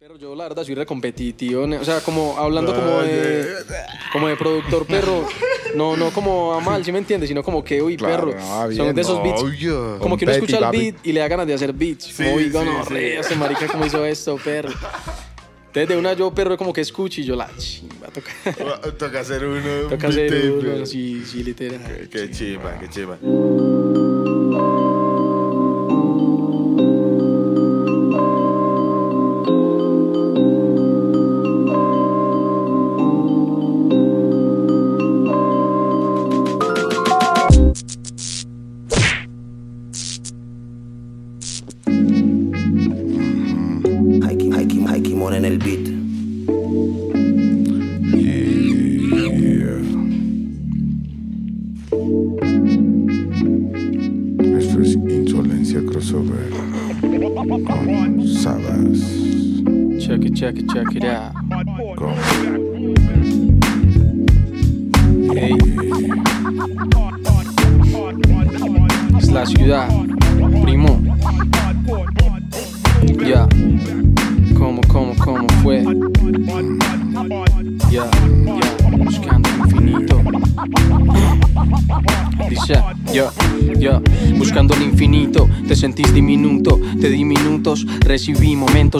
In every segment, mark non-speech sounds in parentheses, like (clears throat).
Pero yo la verdad soy re competitivo, ne- o sea, como hablando como de, como de productor perro, no, no como a mal, ¿sí me entiendes? Sino como que, uy, Claro, perro, no, bien, son de esos beats, Obvio. como que uno Competi, escucha el papi. beat y le da ganas de hacer beats, como, uy, sí, no, sí. re, ese marica cómo hizo esto, perro. Entonces de una yo, perro, como que escucho y yo la chimba, toca, Toca hacer uno. toca hacer beat, uno, sí, sí, literal. Qué- Qué chimba, qué chimba.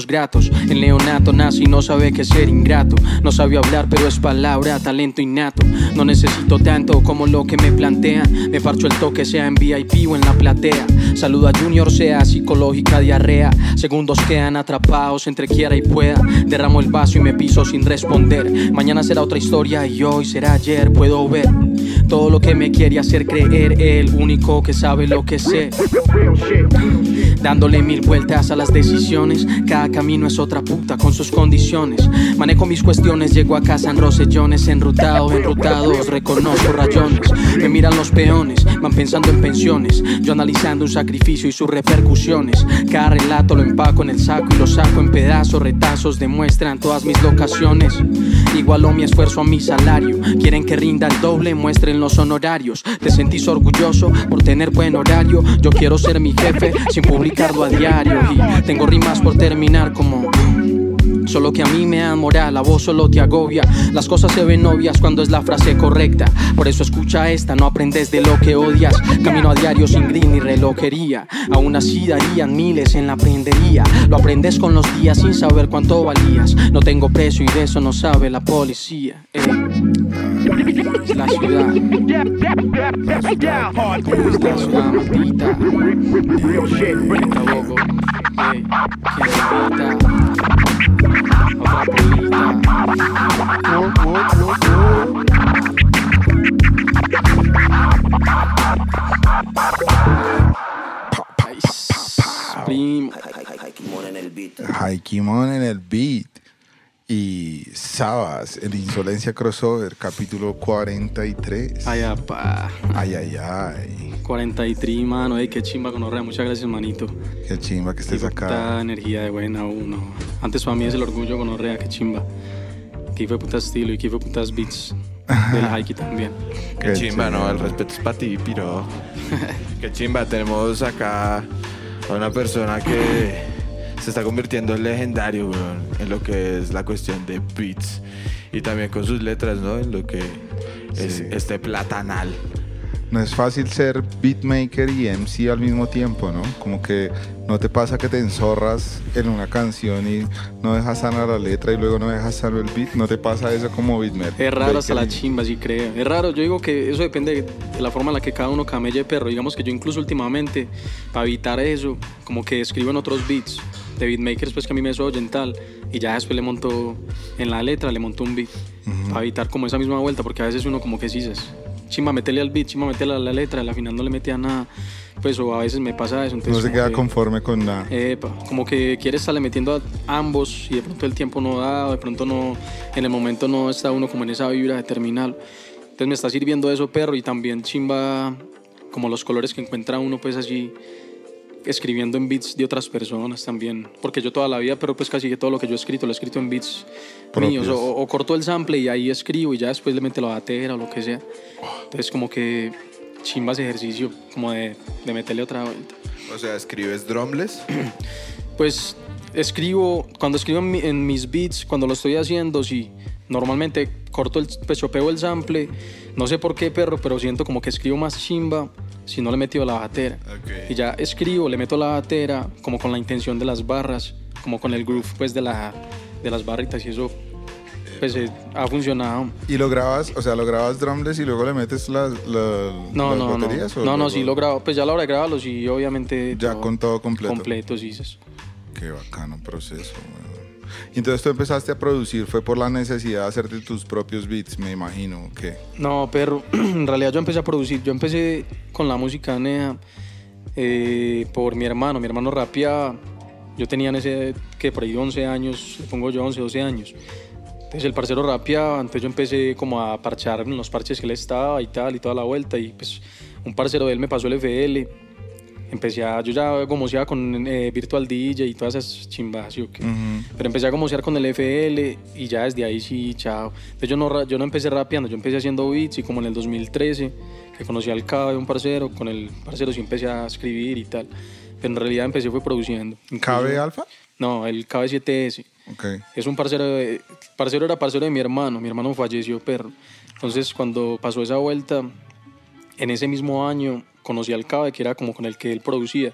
Gratos. El neonato nace y no sabe qué ser ingrato. No sabe hablar, pero es palabra, talento innato. No necesito tanto como lo que me plantean. Me parcho el toque, sea en VIP o en la platea. Saludo a Junior, sea psicológica diarrea. Segundos quedan atrapados entre quiera y pueda. Derramo el vaso y me piso sin responder. Mañana será otra historia y hoy será ayer. Puedo ver todo lo que me quiere hacer creer. El único que sabe lo que sé. Dándole mil vueltas a las decisiones. Cada camino es otra puta con sus condiciones. Manejo mis cuestiones, llego a casa en rosellones. Enrutado, enrutados, reconozco rayones. Me miran los peones, van pensando en pensiones. Yo analizando un sacrificio y sus repercusiones. Cada relato lo empaco en el saco y lo saco en pedazos. Retazos demuestran todas mis locaciones. Igualó mi esfuerzo a mi salario. Quieren que rinda el doble, muestren los honorarios. Te sentís orgulloso por tener buen horario. Yo quiero ser mi jefe sin publicarlo a diario. Y tengo rimas por terminar como. Solo que a mí me dan moral, a vos solo te agobia. Las cosas se ven obvias cuando es la frase correcta. Por eso escucha esta, no aprendes de lo que odias. Camino a diario sin gris ni relojería. Aún así darían miles en la prendería. Lo aprendes con los días sin saber cuánto valías. No tengo precio y de eso no sabe la policía. Es la ciudad. La. ¿Quién invita? Otra polita. Ay, Primo. Haiki Mon en el beat. Haikimon en el beat y Sabas en Insolencia Crossover, capítulo 43. Ay, apa. Ay, ay, ay. 43, mano. Ey, qué chimba con Orrea. Muchas gracias, manito. Qué chimba que estés Qué acá. puta energía de buena uno. Antes para mí es el orgullo con Orrea, qué chimba. Que fue puta estilo y que fue putas beats. Del (laughs) Haiki también. Qué Qué chimba, ¿no? El respeto es para ti, piro. (laughs) Qué chimba. Tenemos acá a una persona que se está convirtiendo en legendario, weón, en lo que es la cuestión de beats. Y también con sus letras, ¿no? En lo que es este platanal. No es fácil ser beatmaker y MC al mismo tiempo, ¿no? Como que no te pasa que te enzorras en una canción y no dejas sana la letra y luego no dejas sano el beat. No te pasa eso como beatmaker. Es raro hasta la chimba, sí creo. Es raro, yo digo que eso depende de la forma en la que cada uno camelle perro. Digamos que yo incluso últimamente, para evitar eso, como que escribo en otros beats de beatmakers, pues que a mí me oyen tal, y ya después le monto en la letra, le monto un beat, para evitar como esa misma vuelta, porque a veces uno como que sí chimba, metele al beat, chimba, metele a la letra, al final no le metía nada, pues o a veces me pasa eso. Entonces No se queda que- conforme con nada. Como que quieres estarle metiendo a ambos y de pronto el tiempo no da, o de pronto no, en el momento no está uno como en esa vibra de terminal. Entonces me está sirviendo eso, perro, y también chimba como los colores que encuentra uno, pues así, escribiendo en beats de otras personas también. Porque yo toda la vida, pero pues casi que todo lo que yo he escrito, lo he escrito en beats Propios. míos. O, o corto el sample y ahí escribo y ya después le meto la batera o lo que sea. Entonces como que chimba ese ejercicio, como de, de meterle otra vuelta. O sea, escribes drumless. (clears throat) Pues escribo, cuando escribo en, mi- en mis beats, cuando lo estoy haciendo, sí, normalmente corto el, pues chopeo el sample, no sé por qué, perro, pero siento como que escribo más chimba si no le he metido la batera. Y ya escribo, le meto la batera, como con la intención de las barras, como con el groove, pues, de, la, de las barritas y eso, pues, eh, ha funcionado. ¿Y lo grabas, o sea, lo grabas drumless y luego le metes las, la- No, las no, no. baterías? o No, no, luego- sí lo grabo. Pues ya a la hora de grabarlo, sí, obviamente. Ya con todo completo. Completo, sí. Qué bacano proceso, weón. Entonces tú empezaste a producir, fue por la necesidad de hacerte tus propios beats, me imagino, que No, perro. (clears throat) En realidad yo empecé a producir. Yo empecé con la música nea eh, por mi hermano. Mi hermano rapeaba. Yo tenía en ese, que por ahí 11 años, le pongo yo 11, 12 años. Entonces el parcero rapeaba, entonces yo empecé como a parchar en los parches que él estaba y tal, y toda la vuelta. Y pues un parcero de él me pasó el FL. Empecé a, yo ya gomoseaba con eh, Virtual DJ y todas esas chimbas, ¿sí o qué? Pero empecé a gomosear con el FL y ya desde ahí sí, chao. Entonces yo no, yo no empecé rapeando, yo empecé haciendo beats y como en el 2013, que conocí al Cabe, un parcero, con el parcero sí empecé a escribir y tal. Pero en realidad empecé fue produciendo. ¿Cabe Alfa? No, el KB7S. Ok. Es un parcero, de- parcero era parcero de mi hermano, mi hermano falleció, perro. Entonces cuando pasó esa vuelta, en ese mismo año conocí al Cabe, que era como con el que él producía.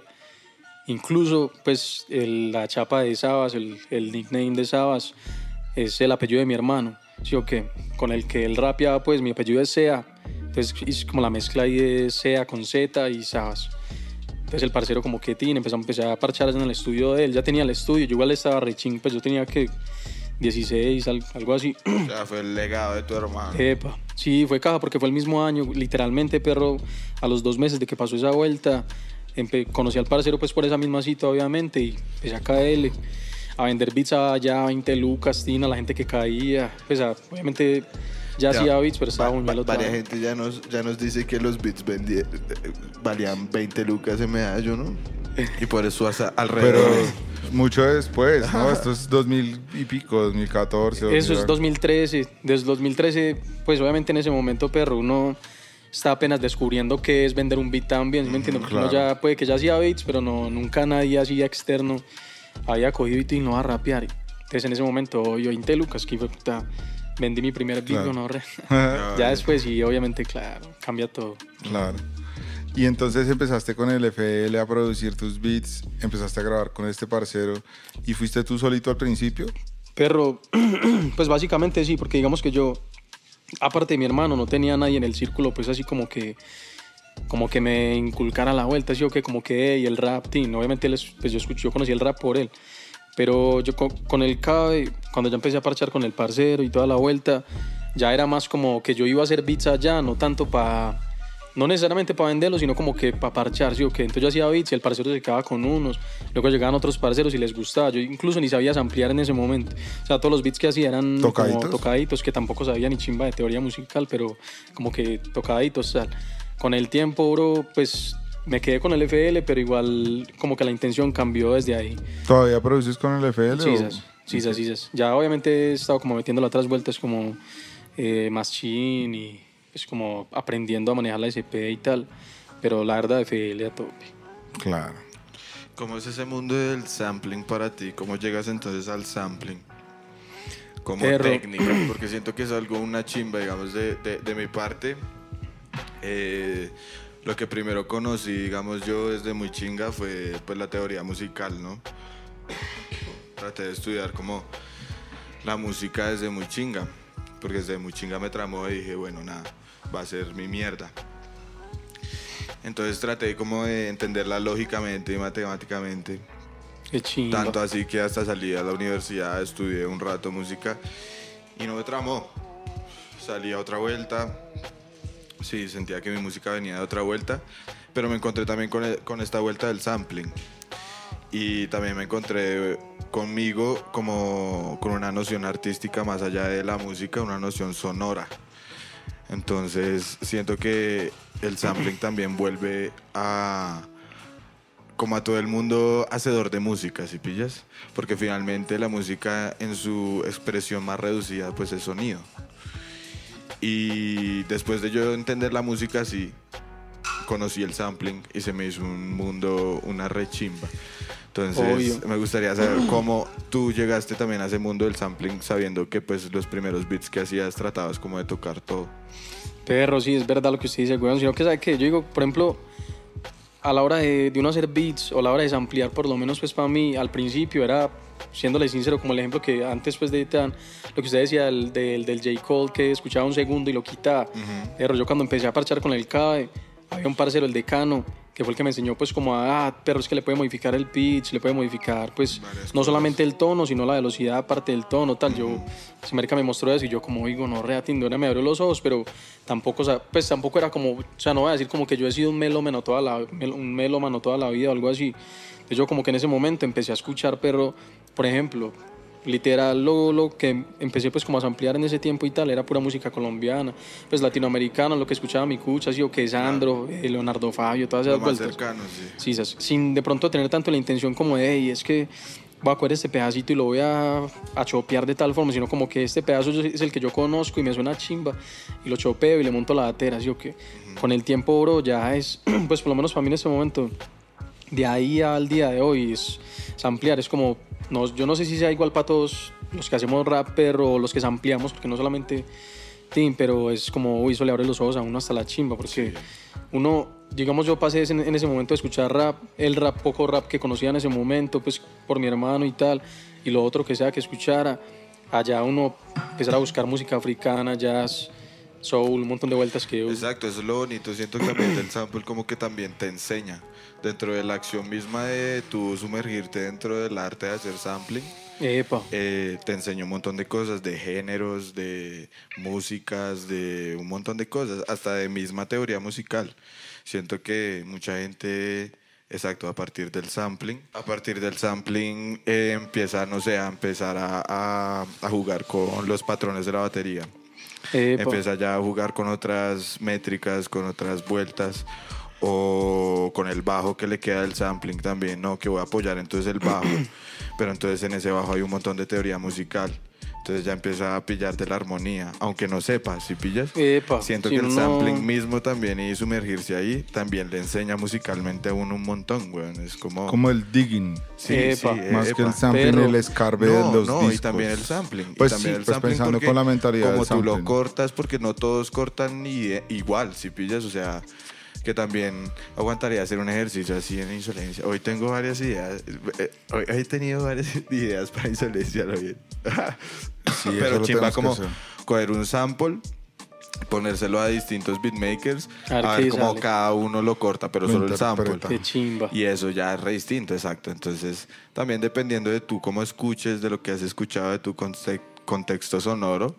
Incluso, pues, el- la chapa de Sabas, el, nickname de Sabas, es el apellido de mi hermano, ¿sí o qué? Con el que él rapeaba, pues, mi apellido es Sea. Entonces, es como la mezcla ahí de Sea con Z y Sabas. Entonces el parcero como que tiene, empezó, empecé a parchar en el estudio de él, ya tenía el estudio, yo igual estaba rechín, pues yo tenía que 16, al- algo así. (clears throat) O sea, fue el legado de tu hermano. Epa, sí, fue caja porque fue el mismo año, literalmente, perro, a los dos meses de que pasó esa vuelta, conocí al parcero pues por esa misma cita, obviamente, y empecé a caerle, a vender beats allá, 20 lucas, tina, la gente que caía, pues a- obviamente ya hacía beats, pero estaba Va- muy va- malo Varias gente ya nos, ya nos dice que los beats vendí- eh, valían 20 lucas en medallo, ¿no? Y por eso hasta Pero alrededor. mucho después, ¿no? Esto es 2000 y pico, 2014. Eso es 2000. 2013. Desde 2013, pues obviamente en ese momento, perro, uno está apenas descubriendo qué es vender un beat también, ¿sí ¿me entiendes? Porque uno claro. ya puede que ya hacía beats, pero no, nunca nadie así externo había cogido y no a rapear. Entonces en ese momento yo 20 lucas, que fue puta, vendí mi primer beat, Claro. no, re- (laughs) ya después sí, obviamente, claro, cambia todo. Claro. Y entonces empezaste con el FL a producir tus beats, empezaste a grabar con este parcero y fuiste tú solito al principio. Pero, (clears throat) pues básicamente sí, porque digamos que yo, aparte de mi hermano, no tenía nadie en el círculo, pues así como que, como que me inculcara la vuelta, así o que como que, y el rap, tin. obviamente él es- pues yo escuché, yo conocí el rap por él, pero yo con, con el Cabe, cuando ya empecé a parchar con el parcero y toda la vuelta, ya era más como que yo iba a hacer beats allá, no tanto para no necesariamente para venderlos, sino como que para parchar, ¿sí o qué? Entonces yo hacía beats y el parcero se quedaba con unos, luego llegaban otros parceros y les gustaba. Yo incluso ni sabía ampliar en ese momento. O sea, todos los beats que hacía eran ¿Tocaditos? como tocaditos, que tampoco sabía ni chimba de teoría musical, pero como que tocaditos, tal. Con el tiempo, bro, pues me quedé con el FL, pero igual como que la intención cambió desde ahí. ¿Todavía produces con el FL? Sí, o- sí, sas, sí, sas. Ya obviamente he estado como metiendo las otras vueltas como eh, más chin y pues como aprendiendo a manejar la SP y tal. Pero la verdad, FL a tope. Claro. ¿Cómo es ese mundo del sampling para ti? ¿Cómo llegas entonces al sampling? Como Perro. técnica, porque siento que es algo, una chimba, digamos, de, de- de mi parte. Eh, lo que primero conocí, digamos, yo desde muy chinga fue pues la teoría musical, ¿no? Traté de estudiar como la música desde muy chinga, porque desde muy chinga me tramó y dije, bueno, nada, va a ser mi mierda. Entonces traté como de entenderla lógicamente y matemáticamente. Qué. Tanto así que hasta salí a la universidad, estudié un rato música y no me tramó. Salí a otra vuelta. Sí, sentía que mi música venía de otra vuelta, pero me encontré también con, el- con esta vuelta del sampling. Y también me encontré conmigo como con una noción artística más allá de la música, una noción sonora. Entonces siento que el sampling también vuelve a como a todo el mundo hacedor de música, si pillas? Porque finalmente la música en su expresión más reducida pues es sonido. Y después de yo entender la música así, conocí el sampling y se me hizo un mundo, una rechimba. Entonces, Obvio. me gustaría saber cómo tú llegaste también a ese mundo del sampling, sabiendo que pues los primeros beats que hacías tratabas como de tocar todo. Perro, sí, es verdad lo que usted dice, weón. Sino que, ¿sabe que Yo digo, por ejemplo, a la hora de, de uno hacer beats o a la hora de ampliar, por lo menos, pues para mí, al principio era, siéndole sincero, como el ejemplo que antes, pues, de tan, lo que usted decía el, del, del J. Cole, que escuchaba un segundo y lo quitaba. Perro, yo cuando empecé a parchar con el CAE, había un parcero, el decano, que fue el que me enseñó, pues, como ah, perro, es que le puede modificar el pitch, le puede modificar, pues, Varias no cosas. solamente el tono, sino la velocidad aparte del tono, tal. Yo, ese marica me mostró eso y yo como digo, no, reatindora, me abrió los ojos, pero tampoco, o sea, pues tampoco era como, o sea, no voy a decir como que yo he sido un melómano toda la, un melómano toda la vida o algo así. Entonces yo como que en ese momento empecé a escuchar, pero, por ejemplo, literal lo, lo que empecé pues como a ampliar en ese tiempo y tal era pura música colombiana pues latinoamericana lo que escuchaba mi cucha así o que Sandro eh, Leonardo Fabio todas esas cercano, sí. Sí, sin de pronto tener tanto la intención como de, "Ey, es que voy a coger este pedacito y lo voy a, a chopear de tal forma, sino como que este pedazo es el que yo conozco y me suena chimba y lo chopeo y le monto la batera, así o que con el tiempo, bro, ya es, (clears throat) pues por lo menos para mí en este momento, de ahí al día de hoy es, es ampliar, es como, no, yo no sé si sea igual para todos los que hacemos rapper o los que ampliamos, porque no solamente Tim, pero es como, uy, eso le abre los ojos a uno hasta la chimba, porque uno, digamos, yo pasé en ese momento de escuchar rap, el rap, poco rap que conocía en ese momento, pues por mi hermano y tal, y lo otro que sea que escuchara, allá uno empezar a buscar música africana, jazz, soul, un montón de vueltas que... Exacto, eso es lo bonito. Siento que también el sample como que también te enseña. Dentro de la acción misma de tú sumergirte dentro del arte de hacer sampling, eh, te enseña un montón de cosas, de géneros, de músicas, de un montón de cosas, hasta de misma teoría musical. Siento que mucha gente, exacto, a partir del sampling, a partir del sampling eh, empieza, no sé, a empezar a, a- a jugar con los patrones de la batería. Empieza ya a jugar con otras métricas, con otras vueltas o con el bajo que le queda del sampling también, no, que voy a apoyar entonces el bajo, (clears throat) pero entonces en ese bajo hay un montón de teoría musical. Entonces ya empieza a pillar de la armonía, aunque no sepa, si pillas. Epa, Siento si que el sampling mismo también y sumergirse ahí también le enseña musicalmente a uno un montón, weón. Es como... Como el digging. Sí, Epa. sí, Más que epa. el sampling, Pero- el escarbe No, de los no, discos. y también el sampling. y Pues también sí, el pues sampling pensando con la mentalidad Como del tú lo cortas, porque no todos cortan ni- igual, si pillas, o sea, que también aguantaría hacer un ejercicio así en insolencia. Hoy tengo varias ideas, eh, hoy he tenido varias (laughs) ideas para insolencia, lo (laughs) bien. Sí, Pero chimba como coger un sample, ponérselo a distintos beatmakers, A ver a ver cómo sale. cada uno lo corta, pero Lo solo el sample. Qué chimba. Y eso ya es re distinto, exacto. Entonces, también dependiendo de tú cómo escuches, de lo que has escuchado, de tu conte- contexto sonoro,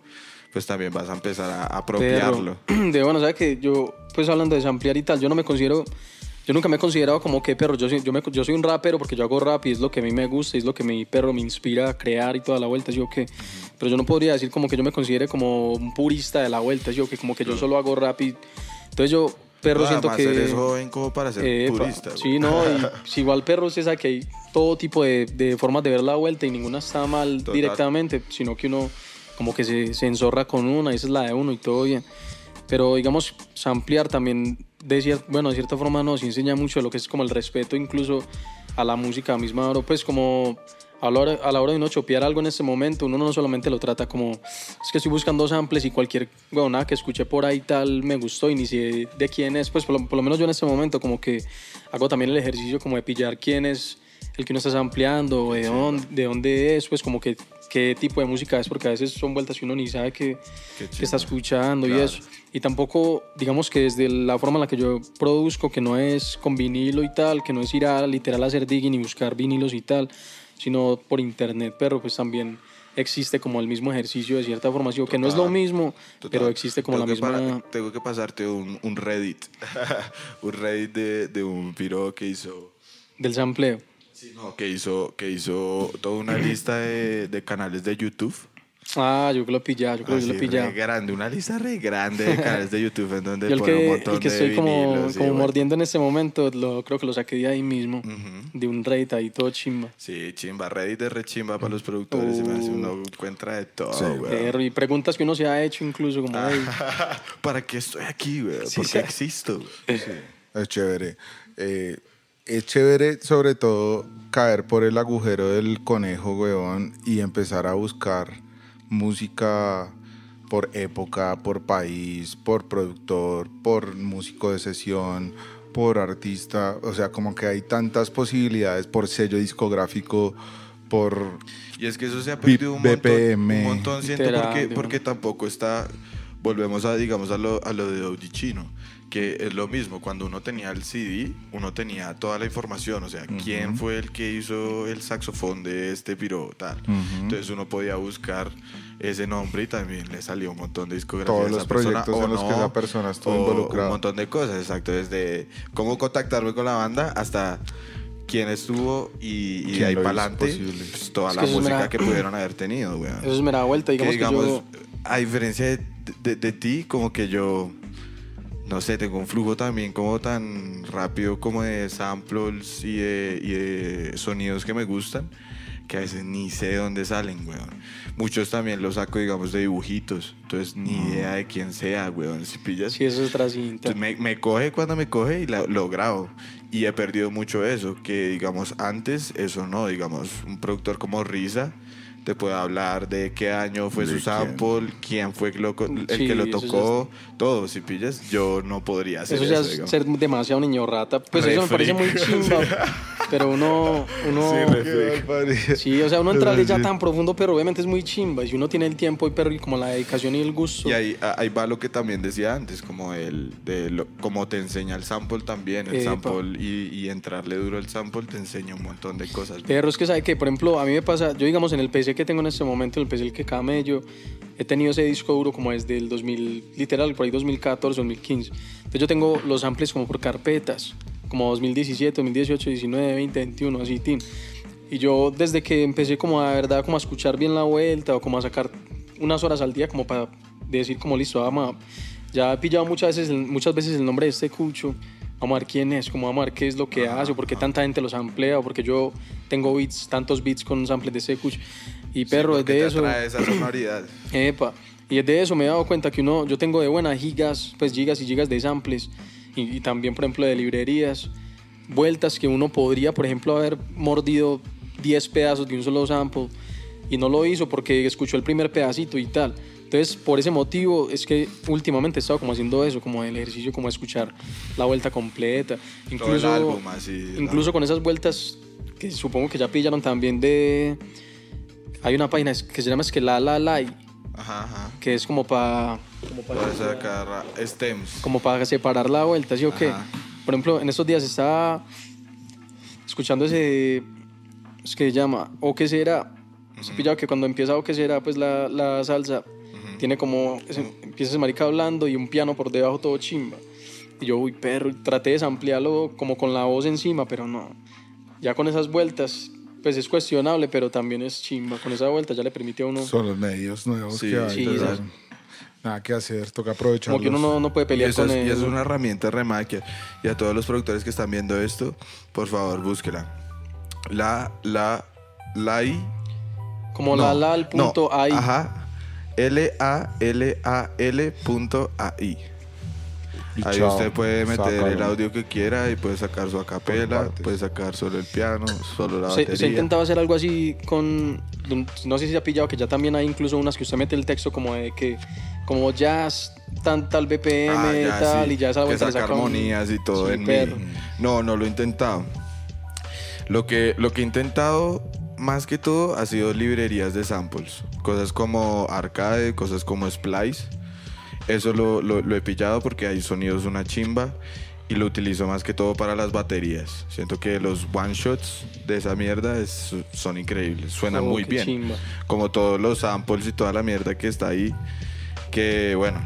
pues también vas a empezar a apropiarlo. Pero, (clears throat) de bueno, ¿sabes que Yo, pues hablando de ampliar y tal, yo no me considero, yo nunca me he considerado como que perro, yo soy, yo, me, yo soy un rapero porque yo hago rap y es lo que a mí me gusta, y es lo que mi perro me inspira a crear y toda la vuelta, yo que, pero yo no podría decir como que yo me considere como un purista de la vuelta, yo que como que yo solo hago rap y, entonces yo, perro, No, siento además, que... eres joven como para ser Epa, purista. güey. Sí, no, y (laughs) si igual perro usted sabe que hay todo tipo de, de formas de ver la vuelta y ninguna está mal Total. directamente, sino que uno como que se, se enzorra con una, esa es la de uno y todo bien. Pero digamos, ampliar también, de cier- bueno, de cierta forma nos enseña mucho de lo que es como el respeto incluso a la música misma, bro, pues como a la, hora, a la hora de uno chopear algo en ese momento, uno no solamente lo trata como, es que estoy buscando samples y cualquier nada que escuché por ahí tal me gustó y ni sé de quién es, pues por lo, por lo menos yo en este momento como que hago también el ejercicio como de pillar quién es el que uno está ampliando, de dónde, de dónde es, pues como que qué tipo de música es, porque a veces son vueltas que uno ni sabe que, Qué que está escuchando y Claro. eso. Y tampoco, digamos que desde la forma en la que yo produzco, que no es con vinilo y tal, que no es ir a literal a hacer digging y buscar vinilos y tal, sino por internet, pero pues también existe como el mismo ejercicio de cierta forma, así, que no es lo Total, mismo, Total. pero existe como Tengo la que para- misma... tengo que pasarte un, un Reddit. (laughs) un Reddit de, de un piro que hizo... del sampleo. No, que hizo, que hizo toda una lista de, de canales de YouTube. Ah, yo que lo pillaba, yo creo que yo lo re grande, una lista re grande de canales de YouTube en donde (laughs) Yo pone un que, montón el que de estoy como, vinilos como bueno. mordiendo en este momento, lo, creo que lo saqué de ahí mismo, Ujú. de un rate ahí todo chimba. Sí, chimba, Reddit de re chimba para los productores. se me hace Uh. uno encuentra de todo, Sí. Pero, y preguntas que uno se ha hecho incluso como, "Ey, (laughs) ¿Para qué estoy aquí, güey? Sí, ¿Por qué sí. existo? (laughs) Es chévere. Eh, es chévere sobre todo caer por el agujero del conejo, weón, y empezar a buscar música por época, por país, por productor, por músico de sesión, por artista. O sea, como que hay tantas posibilidades por sello discográfico, por... Y es que eso se ha perdido un montón, BPM. un montón siento, porque, porque tampoco está, volvemos a, digamos, a lo, a lo de Audi Chino, que es lo mismo, cuando uno tenía el CD, uno tenía toda la información, o sea, quién fue el que hizo el saxofón de este piro, tal. Entonces uno podía buscar ese nombre y también le salió un montón de discografía Todos de los esa persona, proyectos o en los que no, esa persona estuvo o involucrada. Un montón de cosas, exacto, desde cómo contactarme con la banda hasta quién estuvo y, y ¿Quién de ahí para adelante pues, toda Es la que es música mera- que pudieron haber tenido, weón. Eso me da vuelta, que digamos que, digamos, yo... a diferencia de, de- de ti, como que yo, no sé, tengo un flujo también como tan rápido como de samples y de, y de sonidos que me gustan, que a veces ni sé de dónde salen, weón. Muchos también los saco, digamos, de dibujitos, entonces ni idea de quién sea, weón, si pillas. Sí, eso es. Entonces me, me coge cuando me coge y la- lo grabo. Y he perdido mucho eso, que digamos antes, eso no, digamos, un productor como Risa te puede hablar de qué año fue ¿De su quién? sample, quién fue el, el Sí, que lo tocó, todo, si pillas, yo no podría hacer Eso eso. ya es digamos. ser demasiado niño rata. Pues Re eso me parece muy (laughs) chimba. Pero uno, uno, barbaridad. sí, o sea, uno entrarle ya Sí. tan profundo, pero obviamente es muy chimba. Y si uno tiene el tiempo y pero y como la dedicación y el gusto. Y ahí, ahí va lo que también decía antes, como el de lo, como te enseña el sample también, el Epa. sample y, y entrarle duro el sample te enseña un montón de cosas. Pero es que sabe que, por ejemplo, a mí me pasa, yo digamos en el PC que tengo en este momento, el PC que camello, he tenido ese disco duro como desde el 2000, literal, por ahí 2014, 2015. Entonces yo tengo los samples como por carpetas, como 2017, 2018, 19, 20, 21, así, tin. Y yo desde que empecé como a verdad como a escuchar bien la vuelta o como a sacar unas horas al día como para decir como listo, vamos ya he pillado muchas veces, muchas veces el nombre de este cucho, vamos a ver quién es, como vamos a ver qué es lo que hace o por qué tanta gente los samplea o porque yo tengo beats, tantos beats con samples de cucho. Y perro, Sí, es de te eso. esa sonoridad. (clears throat) Epa. Y es de eso me he dado cuenta que uno, yo tengo de buenas gigas, pues gigas y gigas de samples y, y también, por ejemplo, de librerías, vueltas que uno podría, por ejemplo, haber mordido 10 pedazos de un solo sample y no lo hizo porque escuchó el primer pedacito y tal. Entonces, por ese motivo es que últimamente he estado como haciendo eso, como el ejercicio, como escuchar la vuelta completa. Incluso, álbum, así, la- incluso con esas vueltas que supongo que ya pillaron también de... Hay una página que se llama es que La La Lai, Ajá, ajá. que es como para como para sacar stems. como para separar la vuelta, ¿sí o qué? Ajá. Por ejemplo, en estos días estaba escuchando ese es que se llama o qué será. Se pillado que cuando empieza o qué será, pues la, la salsa tiene como ese- empieza ese marica hablando y un piano por debajo todo chimba. Y yo, uy, perro, y traté de ampliarlo como con la voz encima, pero no. Ya con esas vueltas, pues es cuestionable, pero también es chimba. Con esa vuelta ya le permite a uno. Son los medios nuevos Sí, que hay. sí. Nada que hacer, toca aprovecharlos. Como que uno no, no puede Y pelear eso con es, y él. es una herramienta remaquia. Y a todos los productores que están viendo esto, por favor, búsquela. La, la, la, I. Como no, la la al no, punto ahí. Ajá. L-A-L-A-L punto A-I. Y Ahí chao, usted puede meter el audio que quiera y puede sacar su acapela, puede sacar solo el piano, solo la Se, batería. se intentaba hacer algo así con. No sé si se ha pillado que ya también hay incluso unas que usted mete el texto como de que. Como jazz, tan, tal BPM, Ah, ya, tal, sí, y ya esa que vuelta le saca un- armonías y todo en mí. No, no lo he intentado. Lo que, lo que he intentado más que todo ha sido librerías de samples. Cosas como Arcade, cosas como Splice. Eso lo, lo- lo he pillado porque hay sonidos una chimba y lo utilizo más que todo para las baterías. Siento que los one shots de esa mierda es- son increíbles, suenan Oh, muy bien. chimba. Como todos los samples y toda la mierda que está ahí. Que bueno,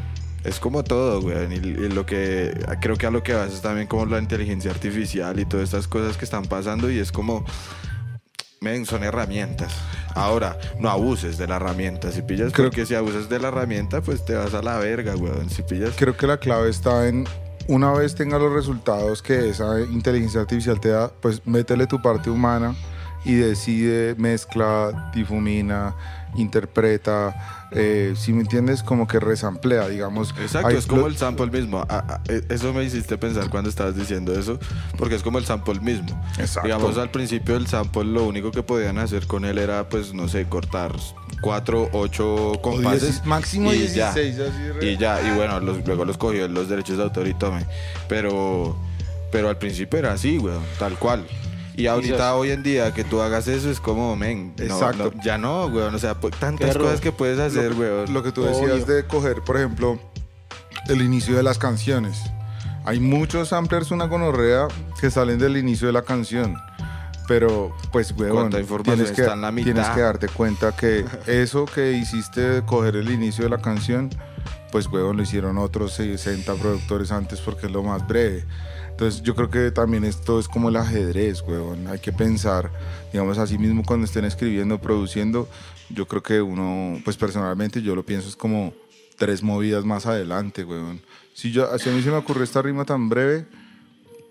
es como todo, güey. Y, y lo que creo que a lo que vas es también como la inteligencia artificial y todas estas cosas que están pasando y es como. Men, son herramientas. Ahora, no abuses de la herramienta. Si pillas, Creo- porque si abusas de la herramienta, pues te vas a la verga, weón. Si pillas. Creo que la clave está en una vez tenga los resultados que esa inteligencia artificial te da, pues métele tu parte humana y decide, mezcla, difumina, interpreta, eh, si me entiendes, como que resamplea, digamos. Exacto, Hay- es como lo- el sample mismo. Ah, ah, eh, eso me hiciste pensar cuando estabas diciendo eso, porque es como el sample mismo. Exacto. Digamos, al principio el sample lo único que podían hacer con él era, pues, no sé, cortar cuatro, ocho compases. máximo y ya. 16, así re- Y ya, y bueno, los- luego los cogió los derechos de autor y tome. Pero, pero al principio era así, weón, tal cual. Y ahorita, Quizás. hoy en día, que tú hagas eso es como, men, no, Exacto. no, ya no, weón. O sea, pues, tantas cosas que puedes hacer, lo, weón. lo que tú decías Obvio. de coger, por ejemplo, el inicio de las canciones. Hay muchos samplers, una gonorrea, que salen del inicio de la canción. Pero, pues, weón, tienes que, la mitad. tienes que darte cuenta que (laughs) eso que hiciste de coger el inicio de la canción, pues, weón, lo hicieron otros 60 productores antes porque es lo más breve. Entonces, yo creo que también esto es como el ajedrez, weón. Hay que pensar, digamos, así mismo cuando estén escribiendo, produciendo, yo creo que uno, pues personalmente yo lo pienso es como tres movidas más adelante, weón. Si, yo, si a mí se me ocurrió esta rima tan breve,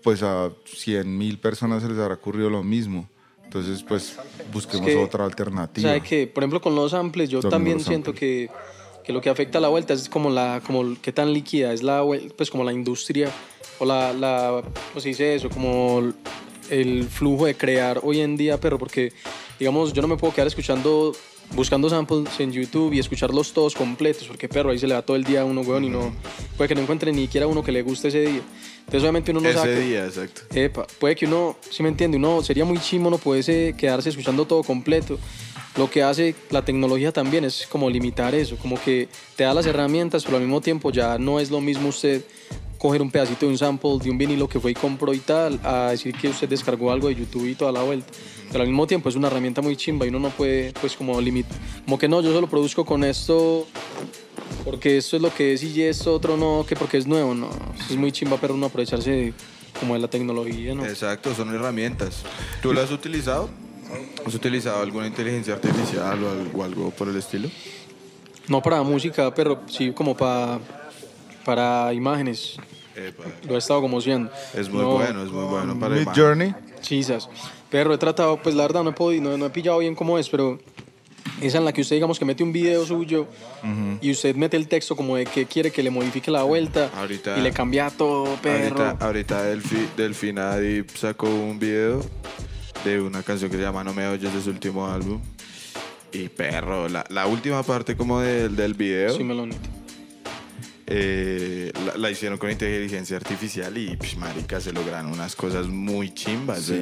pues a 100 mil personas se les habrá ocurrido lo mismo. Entonces, pues busquemos Es que, otra O alternativa. sea, que, por ejemplo, con los samples, yo también los siento que, que lo que afecta a la vuelta es como la, como qué tan líquida es la, pues como la industria o la, la, ¿cómo se dice eso? Como el flujo de crear hoy en día, pero porque, digamos, yo no me puedo quedar escuchando, buscando samples en YouTube y escucharlos todos completos, porque perro, ahí se le va todo el día a uno, weón, y no, puede que no encuentre ni siquiera uno que le guste ese día. Entonces, obviamente uno no Ese sabe. día, exacto. Epa, puede que uno, si me entiende, uno sería muy chimo no puede quedarse escuchando todo completo. Lo que hace la tecnología también es como limitar eso, como que te da las herramientas, pero al mismo tiempo ya no es lo mismo usted coger un pedacito de un sample de un vinilo que fue y compró y tal, a decir que usted descargó algo de YouTube y toda la vuelta. Pero al mismo tiempo es una herramienta muy chimba y uno no puede, pues, como limitar. Como que no, yo solo produzco con esto porque esto es lo que es y esto otro no, que porque es nuevo, no. Eso es muy chimba, pero uno aprovecharse de- como de la tecnología, ¿no? Exacto, son herramientas. ¿Tú las has utilizado? ¿Has utilizado alguna inteligencia artificial o algo, algo por el estilo? No para música, pero sí como para, para imágenes. Epa, Lo he estado como haciendo. es muy No, bueno, es muy bueno para Mid. Journey, Chisas. Pero he tratado, pues la verdad no he podido, no, no he pillado bien cómo es, pero esa en la que usted digamos que mete un video suyo y usted mete el texto como de que quiere que le modifique la vuelta Ahorita- y le cambia todo, perro. Ahorita, ahorita Delfi, Delfina Deep sacó un video de una canción que se llama No me oyes de su último álbum. Y perro, la, la última parte como del, del video Sí, me lo noté. Eh, la, la hicieron con inteligencia artificial y psh, marica se logran unas cosas muy chimbas. Uf,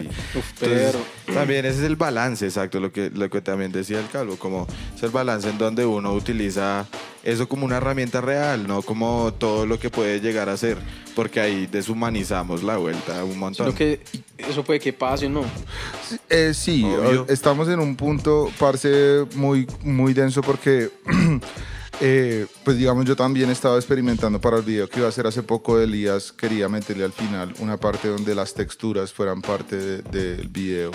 Entonces, perro. también ese es el balance, exacto, lo que, lo que también decía el calvo, como es el balance en donde uno utiliza eso como una herramienta real, no como todo lo que puede llegar a ser, porque ahí deshumanizamos la vuelta un montón. Sino que eso puede que pase, ¿no? Eh, sí, Obvio. estamos en un punto, parce, muy, muy denso porque, (clears throat) (clears throat) eh, pues digamos, yo también estaba experimentando para el video que iba a hacer hace poco de Elías, quería meterle al final una parte donde las texturas fueran parte de- del video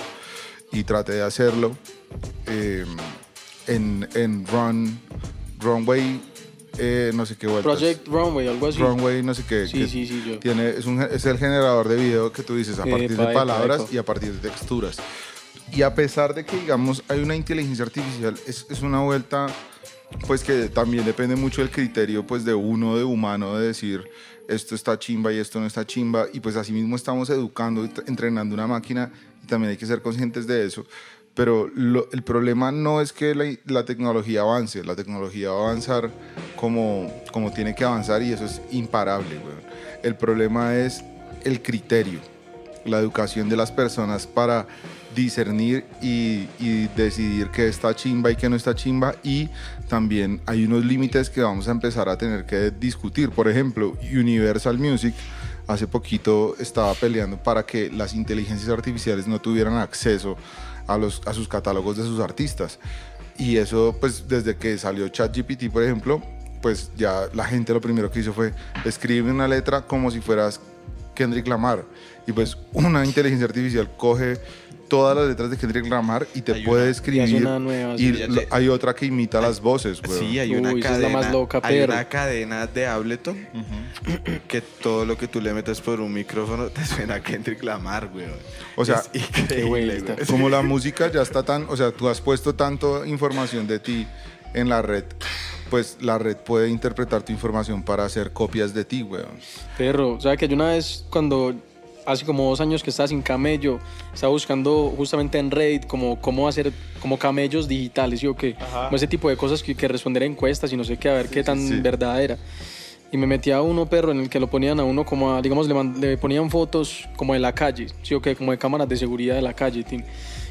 y traté de hacerlo eh, en, en Run, Runway, eh, no sé qué vueltas. Project Runway, algo así. Runway, no sé qué. Sí, sí, sí, yo. Tiene, es, un, es el generador de video que tú dices a partir Epa, de epa, palabras epa. y a partir de texturas. Y a pesar de que, digamos, hay una inteligencia artificial, es, es una vuelta, pues que también depende mucho del criterio, pues de uno, de humano, de decir esto está chimba y esto no está chimba. Y pues así mismo estamos educando entrenando una máquina y también hay que ser conscientes de eso. Pero lo- el problema no es que la, la tecnología avance, la tecnología va a avanzar como, como tiene que avanzar y eso es imparable. weón. El problema es el criterio, la educación de las personas para discernir y, y decidir qué está chimba y qué no está chimba y también hay unos límites que vamos a empezar a tener que discutir. Por ejemplo, Universal Music hace poquito estaba peleando para que las inteligencias artificiales no tuvieran acceso a, los, a sus catálogos de sus artistas. Y eso, pues desde que salió ChatGPT, por ejemplo, pues ya la gente lo primero que hizo fue escribir una letra como si fueras Kendrick Lamar. Y pues una inteligencia artificial coge todas las letras de Kendrick Lamar y te Hay puede una- escribir. y nueva, y hay otra que imita las voces, weón. Sí, hay Uy, una esa es la cadena. más loca, hay perro. una cadena de Ableton que todo lo que tú le metes por un micrófono te suena a Kendrick Lamar, weón. O sea, es increíble. Como la música ya está tan, o sea, tú has puesto tanto información de ti en la red, pues la red puede interpretar tu información para hacer copias de ti, weón. Perro, o sea que yo una vez cuando hace como dos años que estaba sin camello, estaba buscando justamente en Reddit como cómo hacer como camellos digitales, ¿sí o qué? Como ese tipo de cosas que, que responder a encuestas y no sé qué, a ver qué tan sí. verdad era. Y me metí a uno, perro, en el que lo ponían a uno como a, digamos, le, man- le ponían fotos como de la calle, ¿sí o qué? Como de cámaras de seguridad de la calle, tin.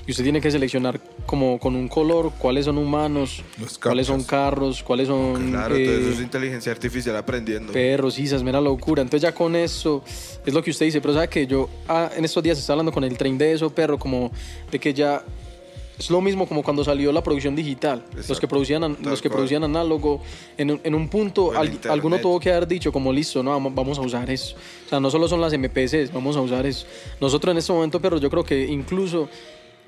Y usted tiene que seleccionar como con un color cuáles son humanos, Los cuáles son carros, cuáles son... Claro, todo eso eh, es inteligencia artificial aprendiendo. Perros, es mera locura. Entonces ya con eso, es lo que usted dice, pero sabe que yo ah, en estos días estaba hablando con el tren de eso, perro, como de que ya es lo mismo como cuando salió la producción digital. Los Exacto. que producían, Tal los que cual. producían análogo, en, un- en un punto al- alguno tuvo que haber dicho como listo, no, vamos, vamos a usar eso. O sea, no solo son las MPCs, vamos a usar eso. Nosotros en este momento, perro, yo creo que incluso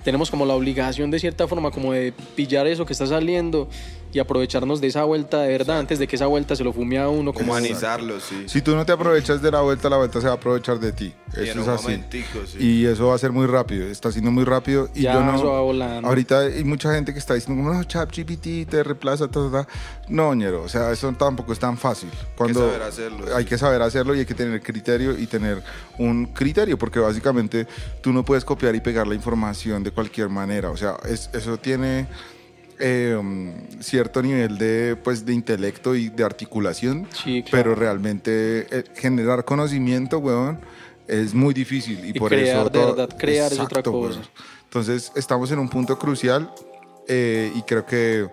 tenemos como la obligación de cierta forma como de pillar eso que está saliendo y aprovecharnos de esa vuelta de verdad antes de que esa vuelta se lo fume a uno como Humanizarlo, sí. Si tú no te aprovechas de la vuelta, la vuelta se va a aprovechar de ti. Y Eso es así. sí. Y eso va a ser muy rápido, está siendo muy rápido. Y Ya, yo no. eso va volando. Ahorita hay mucha gente que está diciendo, como, no, ChatGPT te reemplaza, ta, ta, ta". No, ñero, o sea, eso tampoco es tan fácil. Cuando saber hacerlo, Hay sí. que saber hacerlo y hay que tener criterio y tener un criterio, porque básicamente tú no puedes copiar y pegar la información de cualquier manera. O sea, es- eso tiene. Eh, um, cierto nivel de pues de intelecto y de articulación Sí, claro. pero realmente eh, generar conocimiento, weón, es muy difícil. Y, Y por crear, eso. de todo- verdad, crear es otra cosa. weón. Entonces, estamos en un punto crucial eh, y creo que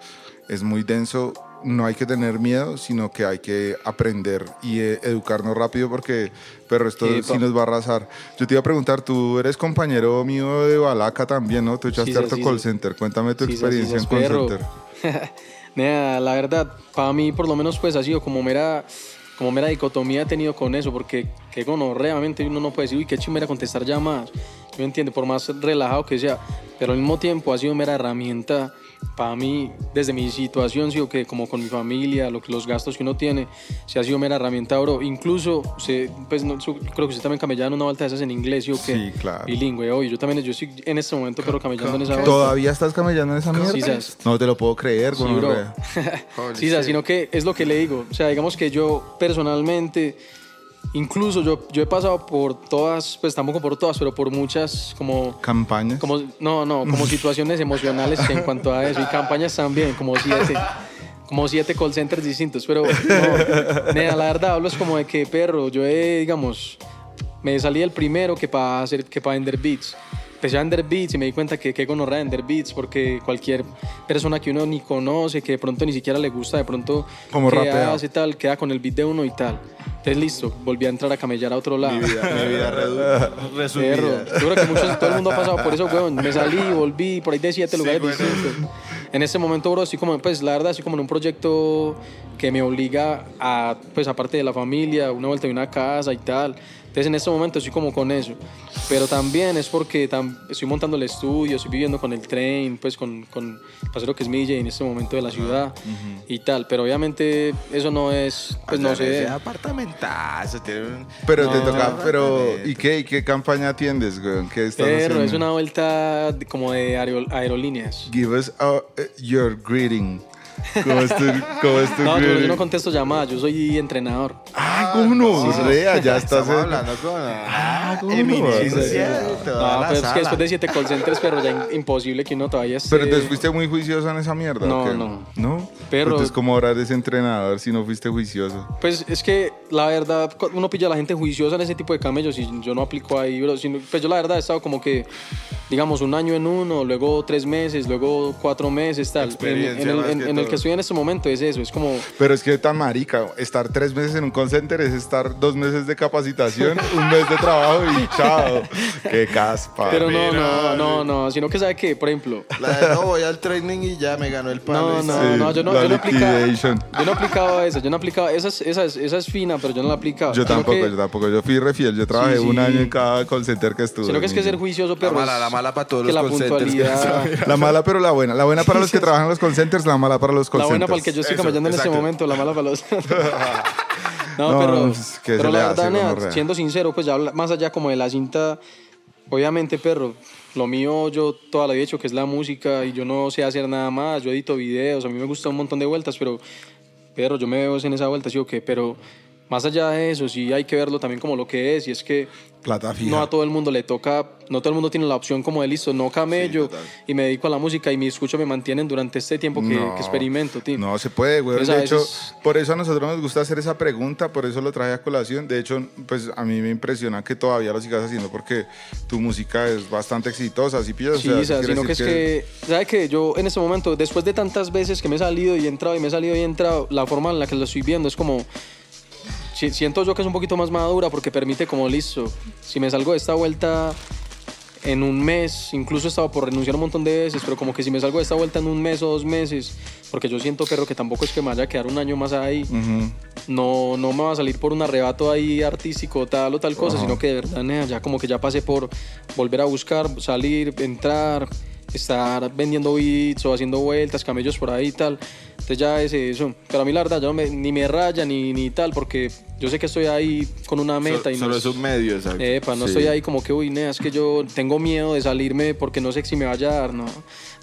es muy denso. No hay que tener miedo, sino que hay que aprender y eh, educarnos rápido porque, pero esto Sí, sí nos va a arrasar. Yo te iba a preguntar, tú eres compañero mío de Balaca también, ¿no? Tú echaste Sí, harto sí, call center. Cuéntame tu experiencia en call center. (laughs) La verdad, para mí por lo menos pues ha sido como mera, como mera dicotomía he tenido con eso, porque que bueno, realmente uno no puede decir, uy, qué chimera contestar llamadas, yo entiendo, por más relajado que sea, pero al mismo tiempo ha sido mera herramienta para mí, desde mi situación, sí, o que como con mi familia, lo, los gastos que uno tiene, se ha sido mera herramienta, bro. Incluso, se, pues no, su- creo que usted también camellaba una vuelta de esas en inglés, sí, o que Sí, claro. bilingüe, hoy yo también, yo estoy en este momento, pero camellando en esa vuelta. ¿Todavía estás camellando en esa mierda? Sí, sabes. No te lo puedo creer, Sí, güey. bro. (laughs) Sí, o sea, shit. sino que es lo que le digo. O sea, digamos que yo personalmente, incluso yo, yo he pasado por todas, pues tampoco por todas, pero por muchas como... Campañas. como no, no, como (laughs) situaciones emocionales en cuanto a eso. Y campañas también, como siete. Como siete call centers distintos. Pero, no, nea, la verdad, hablo es como de que, perro, yo he, digamos, me salí el primero que para para vender beats. Empecé a vender beats y me di cuenta que qué gonorrea vender beats porque cualquier persona que uno ni conoce, que de pronto ni siquiera le gusta, de pronto Como hace tal, queda con el beat de uno y tal. Entonces listo, volví a entrar a camellar a otro lado. Mi vida, mi vida (laughs) resumida. yo creo que muchos, todo el mundo ha pasado por eso, weón. Me salí, volví, por ahí de siete Sí, lugares bueno. distintos. En este momento, bro, estoy como, pues la verdad, estoy como en un proyecto que me obliga a, pues aparte de la familia, una vuelta de una casa y tal. Entonces en este momento estoy como con eso. Pero también es porque tam- estoy montando el estudio, estoy viviendo con el tren, pues con, con Paseo que es Mille en este momento de la ciudad y tal. Pero obviamente eso no es, pues O no sea, sé. apartamentazo, tiene un... Pero te No. toca, pero. ¿y qué, y qué campaña atiendes, güey? ¿Qué estás Pero haciendo? es una vuelta de- como de aero- aerolíneas. Give us uh, your greeting. ¿Cómo es tu, cómo es tu No, yo, no contesto llamadas, yo soy entrenador. Ah, ¿cómo no? Rea, ya estás hablando con... Ah, ¿cómo no? eminencia. No, pero es que sala. después de siete call centers, pero ya imposible que uno todavía esté... Pero entonces fuiste muy juicioso en esa mierda. No, no. ¿No? Pero- Entonces, ¿cómo ahora eres entrenador si no fuiste juicioso? Pues es que la verdad, uno pilla a la gente juiciosa en ese tipo de camellos y yo no aplico ahí, bro. Sino- pues yo la verdad he estado como que, digamos, un año en uno, luego tres meses, luego cuatro meses, tal. En, en el, en- que en el que estoy en este momento es eso, es como... Pero es que tan marica, estar tres meses en un call center es estar dos meses de capacitación, (laughs) un mes de trabajo y chao. Qué caspa. Pero no, mira, no, no, no, sino que sabe que, por ejemplo, La de no voy al training y ya me ganó el palo. (laughs) No, no, Sí, no, yo no, la yo no aplicaba. liquidation. Yo no aplicaba eso, yo no aplicaba. Esa es, esa es, esa es fina, pero yo no la aplicaba. Yo tampoco, que- yo tampoco. Yo fui refiel. Yo trabajé Sí, un sí. año en cada call center que estuve. Sino que es que ser juicioso, La pero. mala, es la mala mala para todos que los la call centers que. La mala pero la buena. La buena para los que (laughs) trabajan en los call centers, la mala para los call La buena para el centers. que yo estoy camellando en este momento, la mala para los... (laughs) (laughs) no, No, pero, pues, ¿qué pero la verdad, nea, siendo sincero, pues ya más allá como de la cinta, obviamente, perro, lo mío yo toda la vida he hecho que es la música y yo no sé hacer nada más, yo edito videos, a mí me gusta un montón de vueltas, pero, perro, yo me veo en esa vuelta, sí o qué, pero más allá de eso, sí hay que verlo también como lo que es y es que Plata fija. no a todo el mundo le toca, no todo el mundo tiene la opción como de listo, no camello y me dedico a la música y mi escucho me mantienen durante este tiempo que, No, que experimento, tío. No se puede, güey. Pues De hecho, veces- por eso a nosotros nos gusta hacer esa pregunta, por eso lo traje a colación. De hecho, pues a mí me impresiona que todavía lo sigas haciendo porque tu música es bastante exitosa, ¿sí pillas? Sí, o sea, quiere sino que es decir que, ¿sabe que Yo en este momento, después de tantas veces que me he salido y he entrado y me he salido y he entrado, la forma en la que lo estoy viendo es como, si- siento yo que es un poquito más madura porque permite como, listo, si me salgo de esta vuelta en un mes, incluso he estado por renunciar un montón de veces, pero como que si me salgo de esta vuelta en un mes o dos meses, porque yo siento, perro, que tampoco es que me vaya a quedar un año más ahí, Ujú. no, no me va a salir por un arrebato ahí artístico tal o tal cosa, Ajá. sino que de verdad nea, ya como que ya pasé por volver a buscar, salir, entrar, estar vendiendo beats o haciendo vueltas, camellos por ahí y tal. Entonces ya es eso. Pero a mí la verdad ya no me- ni me raya ni, ni tal, porque yo sé que estoy ahí con una meta y no Solo es- un medio, exacto. Epa, no Sí. estoy ahí como que, uy, nea, es que yo tengo miedo de salirme porque no sé si me vaya a dar, no.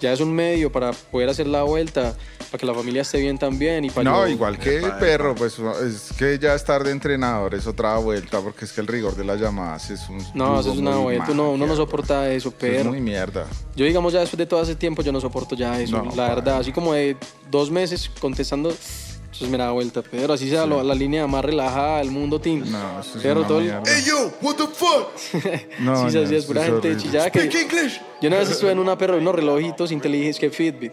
Ya es un medio para poder hacer la vuelta, para que la familia esté bien también y para No, yo- igual que Epa, perro, pues es que ya estar de entrenador es otra vuelta, porque es que el rigor de las llamadas es un. No, eso es una vuelta, uno, uno no magia, soporta eso, güey. Es muy mierda. Yo digamos ya después de todo ese tiempo yo no soporto ya eso, No, la verdad, así como de dos meses contestando, eso me da vuelta, pero así sea lo- la línea más relajada del mundo, team. No, eso es una todo el- mierda. yo, what the fuck? (laughs) No, sí, sí, no, sí, es pura gente chillada que... English. Yo una vez estuve en una perro, unos relojitos inteligentes que Fitbit.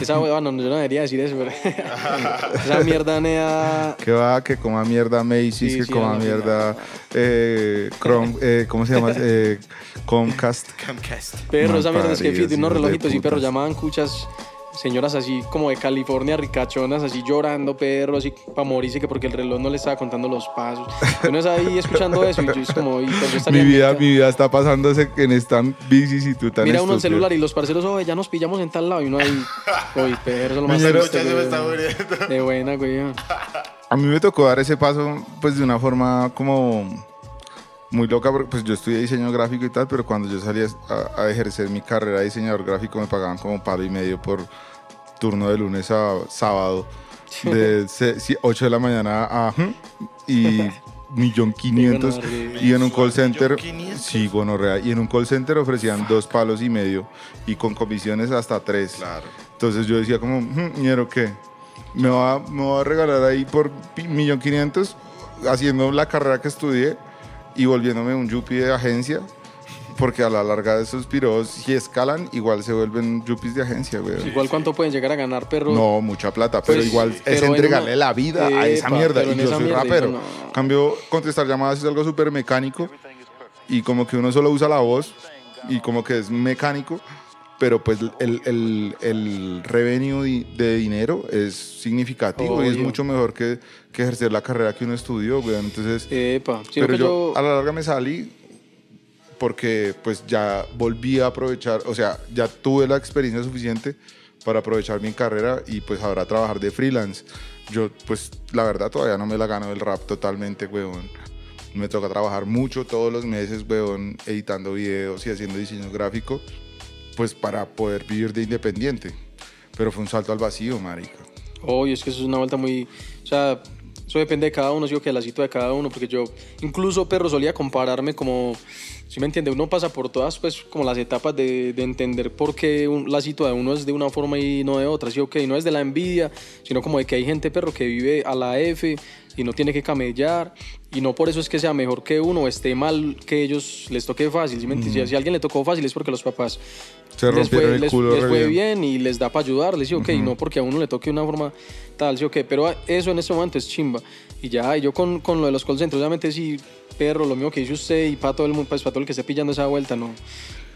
Esa, bueno, yo no debería decir eso, pero (laughs) esa mierda nea... Que va, que coma mierda Macy's, Sí, que sí, coma la mierda eh, Chrome, eh, ¿cómo se llama? (laughs) Eh, Comcast. Comcast. Perro, esa mierda es que Fitbit, unos relojitos y perro putas. llamaban cuchas señoras así como de California, ricachonas, así llorando, perro, así para morirse, que porque el reloj no le estaba contando los pasos. Uno es ahí (laughs) escuchando eso y yo es como, y pues yo Mi vida, mi vida está pasándose en están bicis y tú tan Mira uno el estúpido. celular y los parceros, oye, ya nos pillamos en tal lado y uno ahí, (laughs) oye, perro, eso es lo más Miñero, triste, Muchas se me está muriendo. De buena, güey. A mí me tocó dar ese paso pues de una forma como muy loca porque pues yo estudié diseño gráfico y tal, pero cuando yo salí a, a ejercer mi carrera de diseñador gráfico me pagaban como palo y medio por turno de lunes a sábado de 8 de la mañana a y (laughs) millón quinientos y en un call center sí gonorrea y en un call center ofrecían dos palos y medio y con comisiones hasta tres Claro. entonces yo decía como, "Hmm, ¿ñero qué? ¿Me va, ¿Me va a regalar ahí por millón quinientos haciendo la carrera que estudié y volviéndome un yuppie de agencia? Porque a la larga esos piros, si escalan, igual se vuelven yuppies de agencia, güey. Igual cuánto pueden llegar a ganar, perro. No, mucha plata, pero Pues, igual pero es en entregarle una- la vida a esa mierda. Y yo soy mierda, rapero. no. Cambio, contestar llamadas es algo súper mecánico y como que uno solo usa la voz y como que es mecánico, pero pues el, el, el revenue de dinero es significativo y es Obvio. mucho mejor que, que ejercer la carrera que uno estudió, güey. Entonces, Epa, pero que yo, yo, a la larga me salí porque pues ya volví a aprovechar, o sea, ya tuve la experiencia suficiente para aprovechar mi carrera y pues ahora trabajar de freelance. Yo pues la verdad todavía no me la gano del rap totalmente, weón. Me toca trabajar mucho todos los meses, weón, editando videos y haciendo diseño gráfico, pues para poder vivir de independiente. Pero fue un salto al vacío, marica. Oye, es que eso es una vuelta muy. O sea, eso depende de cada uno, digo que la cita de cada uno, porque yo, incluso, perro, solía compararme como. Si me entiende, uno pasa por todas, pues, como las etapas de, de entender por qué un- la cita de uno es de una forma y no de otra. Sí, ok, no es de la envidia, sino como de que hay gente, perro, que vive a la F y no tiene que camellar. Y no por eso es que sea mejor que uno esté mal que ellos les toque fácil. ¿sí? Si- Si a alguien le tocó fácil es porque los papás Se les fue, el les- culo les fue bien. bien. y les da para ayudarles, sí, ok, no porque a uno le toque una forma tal, sí, ok, pero eso en este momento es chimba. Y ya, yo con, con lo de los call centers, obviamente sí, perro, lo mismo que dice usted y para todo el mundo, pues, para todo el que esté pillando esa vuelta, no.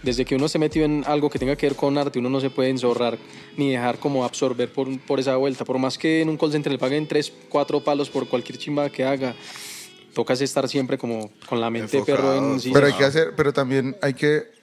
Desde que uno esté metido en algo que tenga que ver con arte, uno no se puede enzorrar ni dejar como absorber por, por esa vuelta. Por más que en un call center le paguen tres, cuatro palos por cualquier chimba que haga, tocas estar siempre como con la mente perro en Enfocado. sí. pero hay que hacer, pero también hay que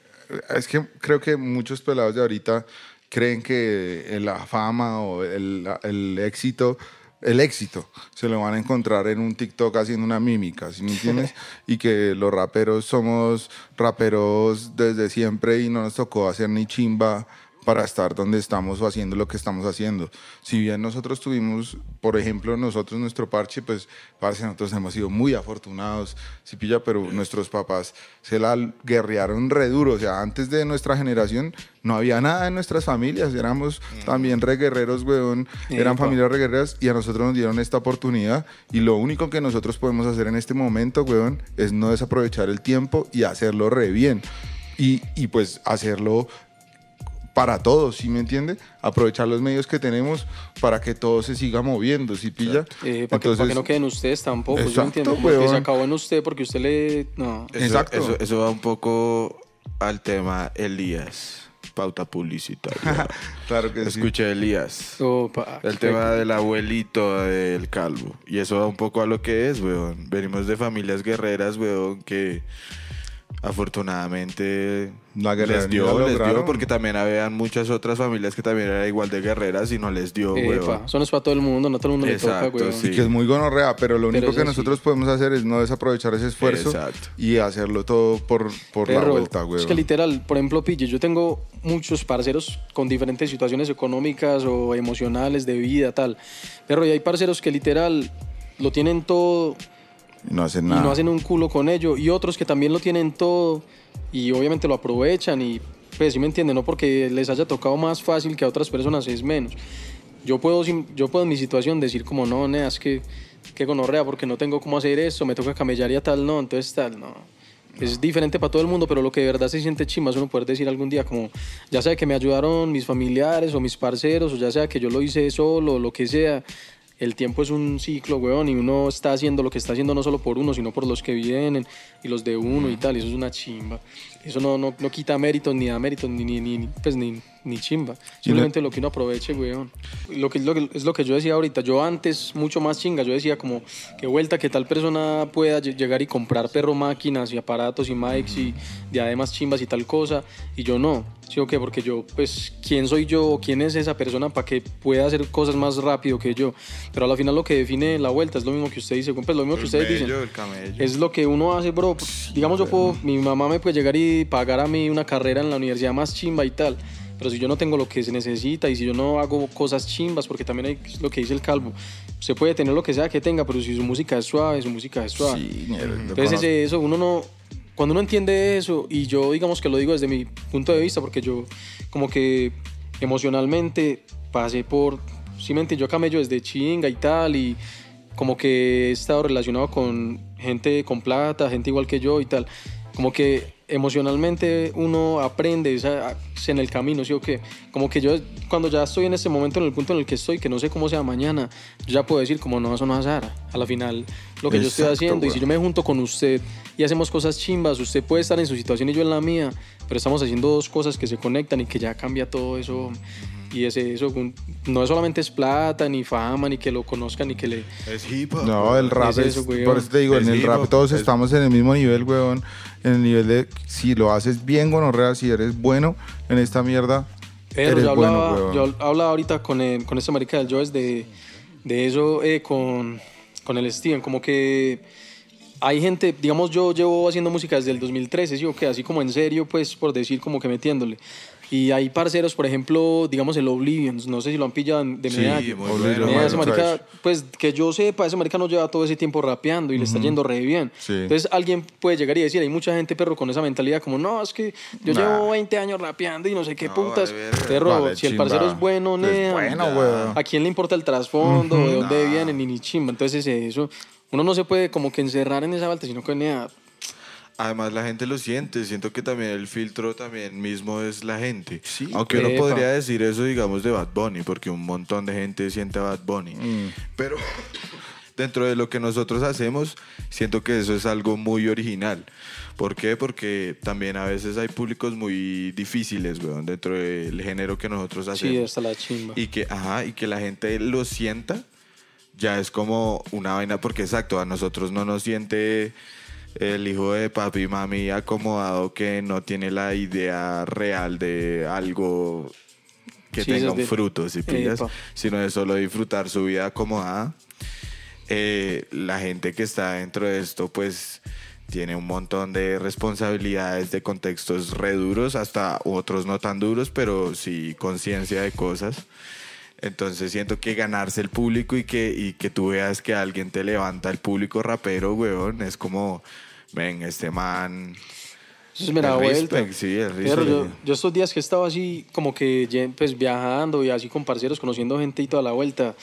es que creo que muchos pelados de ahorita creen que la fama o el, el éxito el éxito se lo van a encontrar en un TikTok haciendo una mímica, ¿sí me entiendes? (laughs) y que los raperos somos raperos desde siempre y no nos tocó hacer ni chimba para estar donde estamos o haciendo lo que estamos haciendo. Si bien nosotros tuvimos, por ejemplo, nosotros nuestro parche, pues parece nosotros hemos sido muy afortunados, si pilla, pero nuestros papás se la guerrearon re duro, o sea, antes de nuestra generación no había nada en nuestras familias, éramos también re guerreros, weón, eran familias re guerreras y a nosotros nos dieron esta oportunidad. Y lo único que nosotros podemos hacer en este momento, weón, es no desaprovechar el tiempo y hacerlo re bien. Y, y, pues hacerlo para todos, ¿sí me entiende? Aprovechar los medios que tenemos para que todo se siga moviendo, ¿sí pilla? Eh, para, que, no queden ustedes tampoco, yo entiendo, se acabó en usted porque usted le... No. Exacto. Eso, eso va un poco al tema Elías pauta publicitaria. (laughs) claro que Escuché Elías. el tema del abuelito del calvo. Y eso va un poco a lo que es, weón. Venimos de familias guerreras, weón, que afortunadamente la les dio, les dio, porque también habían muchas otras familias que también eran igual de guerreras y no les dio, Eso no es para todo el mundo, no todo el mundo le toca, Y que es muy gonorrea, pero lo único que nosotros podemos hacer es no desaprovechar ese esfuerzo y hacerlo todo por, por la vuelta, güey. Es que literal, por ejemplo, Pille, yo tengo muchos parceros con diferentes situaciones económicas o emocionales, de vida, tal. Pero y hay parceros que literal lo tienen todo y no hacen nada. Y no hacen un culo con ello. Y otros que también lo tienen todo y obviamente lo aprovechan y pues sí me entienden, no porque les haya tocado más fácil que a otras personas es menos. Yo puedo, yo puedo en mi situación decir como no, nea, es que, que gonorrea porque no tengo cómo hacer esto, me toca camellar y a tal, no, entonces tal, no. Es diferente para todo el mundo, pero lo que de verdad se siente chimba es uno poder decir algún día como, ya sea que me ayudaron mis familiares o mis parceros, o ya sea que yo lo hice solo, o lo que sea, el tiempo es un ciclo, weón, y uno está haciendo lo que está haciendo no solo por uno, sino por los que vienen y los de uno y tal, y eso es una chimba. Eso no, no, no quita méritos, ni da méritos, ni, ni, ni, pues, ni, ni chimba. Simplemente lo que uno aproveche, weón. Lo que, lo que, es lo que yo decía ahorita. Yo antes, mucho más chinga, yo decía como, qué vuelta que tal persona pueda llegar y comprar perro máquinas y aparatos y mics y diademas chimbas y tal cosa, y yo no. ¿Sí o qué? Porque yo, pues, ¿quién soy yo? ¿Quién es esa persona para que pueda hacer cosas más rápido que yo? Pero al final lo que define la vuelta es lo mismo que usted dice, pues lo mismo que ustedes dicen. Es lo que uno hace, bro. Digamos, yo puedo, mi mamá me puede llegar y pagar a mí una carrera en la universidad más chimba y tal pero si yo no tengo lo que se necesita y si yo no hago cosas chimbas, porque también hay lo que dice el calvo, se puede tener lo que sea que tenga, pero si su música es suave, su música es suave. Sí, Entonces eso, uno no, cuando uno entiende eso, y yo digamos que lo digo desde mi punto de vista, porque yo como que emocionalmente pasé por, simplemente yo camello desde chinga y tal, y como que he estado relacionado con gente con plata, gente igual que yo y tal, como que emocionalmente uno aprende en el camino, ¿sí o qué? Como que yo cuando ya estoy en ese momento, en el punto en el que estoy, que no sé cómo sea mañana, yo ya puedo decir como no, eso no es azar. A la final, lo que yo estoy haciendo, y si yo me junto con usted y hacemos cosas chimbas, usted puede estar en su situación y yo en la mía, pero estamos haciendo dos cosas que se conectan y que ya cambia todo eso. Y ese, eso no es solamente es plata, ni fama, ni que lo conozcan, ni que le... Es hip hop. No, el rap es, por eso te digo, en el rap todos estamos en el mismo nivel, weón. En el nivel de, si lo haces bien, real si eres bueno en esta mierda, pero yo hablaba, yo hablaba ahorita con, el, con esta marica del Joes de, de eso eh, con, con el Steven, como que hay gente, digamos, yo llevo haciendo música desde el 2013, ¿sí? que así como en serio, pues por decir como que metiéndole. Y hay parceros, por ejemplo, digamos el Oblivion, no sé si lo han pillado de sí, ese marica, pues que yo sepa, ese marica no lleva todo ese tiempo rapeando y le está yendo re bien. Entonces alguien puede llegar y decir, hay mucha gente, perro, con esa mentalidad como, no, es que yo llevo 20 años rapeando y no sé qué putas. perro, si el parcero es bueno, nea, bueno, ¿a quién le importa el trasfondo, de dónde viene, ni ni chimba? Entonces eso, uno no se puede como que encerrar en esa vuelta, sino que nea, Además la gente lo siente, siento que también el filtro también mismo es la gente. Aunque uno podría decir eso, digamos, de Bad Bunny, porque un montón de gente siente a Bad Bunny. Mm. Pero (coughs) dentro de lo que nosotros hacemos, siento que eso es algo muy original. ¿Por qué? Porque también a veces hay públicos muy difíciles, weón, dentro del género que nosotros hacemos. Sí, hasta la chimba. Y que, ajá, y que la gente lo sienta, ya es como una vaina, porque exacto, a nosotros no nos siente el hijo de papi y mami acomodado que no tiene la idea real de algo que Sí, tenga un de- fruto, si pillas, Epa. sino de solo disfrutar su vida acomodada. Eh, la gente que está dentro de esto, pues tiene un montón de responsabilidades de contextos re duros, hasta otros no tan duros, pero sí conciencia de cosas. Entonces siento que ganarse el público y que, y que tú veas que alguien te levanta el público rapero, weón, es como, ven, este man... Eso me da el vuelta. respect, sí, el Pero yo, yo estos días que he estado así como que pues viajando y así con parceros, conociendo gente y toda la vuelta,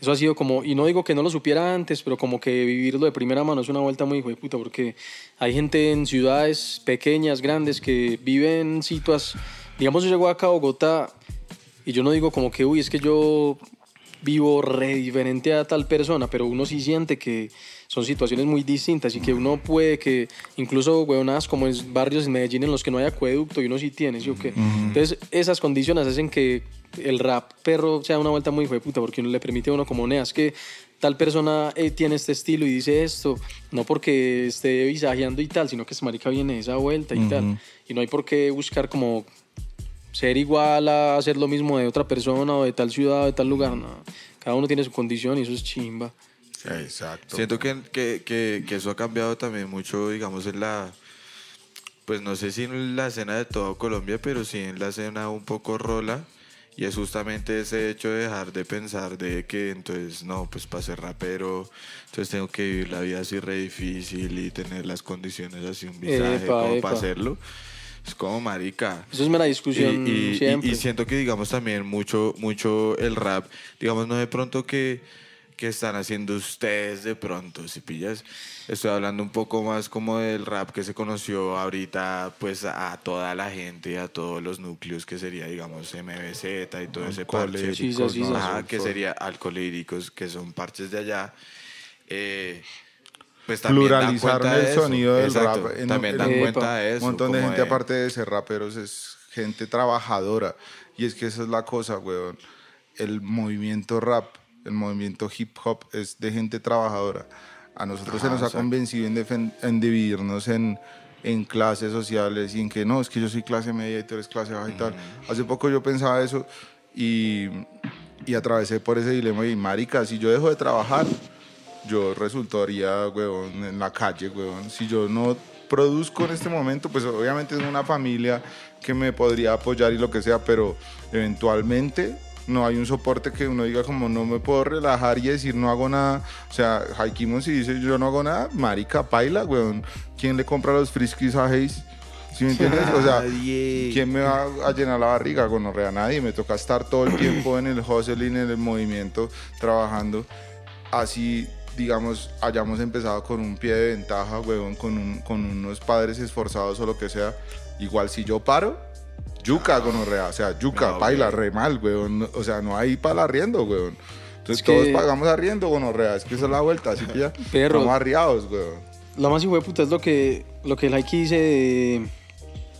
eso ha sido como, y no digo que no lo supiera antes, pero como que vivirlo de primera mano es una vuelta muy hijo de puta, porque hay gente en ciudades pequeñas, grandes, que viven situaciones, digamos yo llego acá a Bogotá y yo no digo como que, uy, es que yo vivo re diferente a tal persona, pero uno sí siente que son situaciones muy distintas y que uno puede que, incluso, huevonadas como en barrios en Medellín en los que no hay acueducto y uno sí tiene, ¿sí o qué? Entonces, esas condiciones hacen que el rap perro sea una vuelta muy puta, porque uno le permite a uno como, neas que tal persona eh, tiene este estilo y dice esto, no porque esté visajeando y tal, sino que ese marica viene de esa vuelta y tal. Y no hay por qué buscar como ser igual a hacer lo mismo de otra persona o de tal ciudad o de tal lugar. No. Cada uno tiene su condición y eso es chimba. Exacto. Siento que, que, que, que eso ha cambiado también mucho, digamos, en la. Pues no sé si en la escena de todo Colombia, pero sí en la escena un poco rola. Y es justamente ese hecho de dejar de pensar de que entonces, no, pues para ser rapero, entonces tengo que vivir la vida así re difícil y tener las condiciones así, un visaje Epa, como epa. para hacerlo. Es como marica. Eso es mera discusión Y, y- y- siempre. y siento que, digamos, también mucho, mucho el rap, digamos, no de pronto que, que están haciendo ustedes de pronto, si pillas. Estoy hablando un poco más como del rap que se conoció ahorita, pues a toda la gente, a todos los núcleos que sería, digamos, MBZ y todo ese parche. Sí, sí, sí, que sería alcohólicos, que son parches de allá. Eh, pues Pluralizaron de el eso. sonido del Exacto, rap. En- también en- dan Epa. cuenta de Un eso. montón de gente, aparte de ser raperos, es gente trabajadora. Y es que esa es la cosa, weón. El movimiento rap, el movimiento hip hop es de gente trabajadora. A nosotros se Ajá, nos ha convencido en, en dividirnos en, en clases sociales y en que no, es que yo soy clase media y tú eres clase baja y tal. Hace poco yo pensaba eso y, y atravesé por ese dilema y marica, si yo dejo de trabajar, yo resultaría, huevón, en la calle, huevón. Si yo no produzco en este momento, pues obviamente es una familia que me podría apoyar y lo que sea, pero eventualmente no hay un soporte que uno diga como no me puedo relajar y decir no hago nada. O sea, Haikimon si dice yo no hago nada, marica, paila, weón. ¿Quién le compra los friskis a Hayes? ¿Sí me entiendes? O sea. ¿quién me va a llenar la barriga? Con a nadie. Me toca estar todo el tiempo en el hustling, en el movimiento, trabajando. Así, digamos, hayamos empezado con un pie de ventaja, weón, con, un- con unos padres esforzados o lo que sea. Igual si yo paro, yuca, gonorrea. O sea, yuca, No, baila re mal, weón. O sea, no hay para arriendo, weón. Entonces Es que- todos pagamos arriendo, gonorrea. Es que esa es la vuelta, así que ya (laughs) Perro. estamos arriados, weón. Lo más hijo de puta es lo que, lo que el Haiki dice de,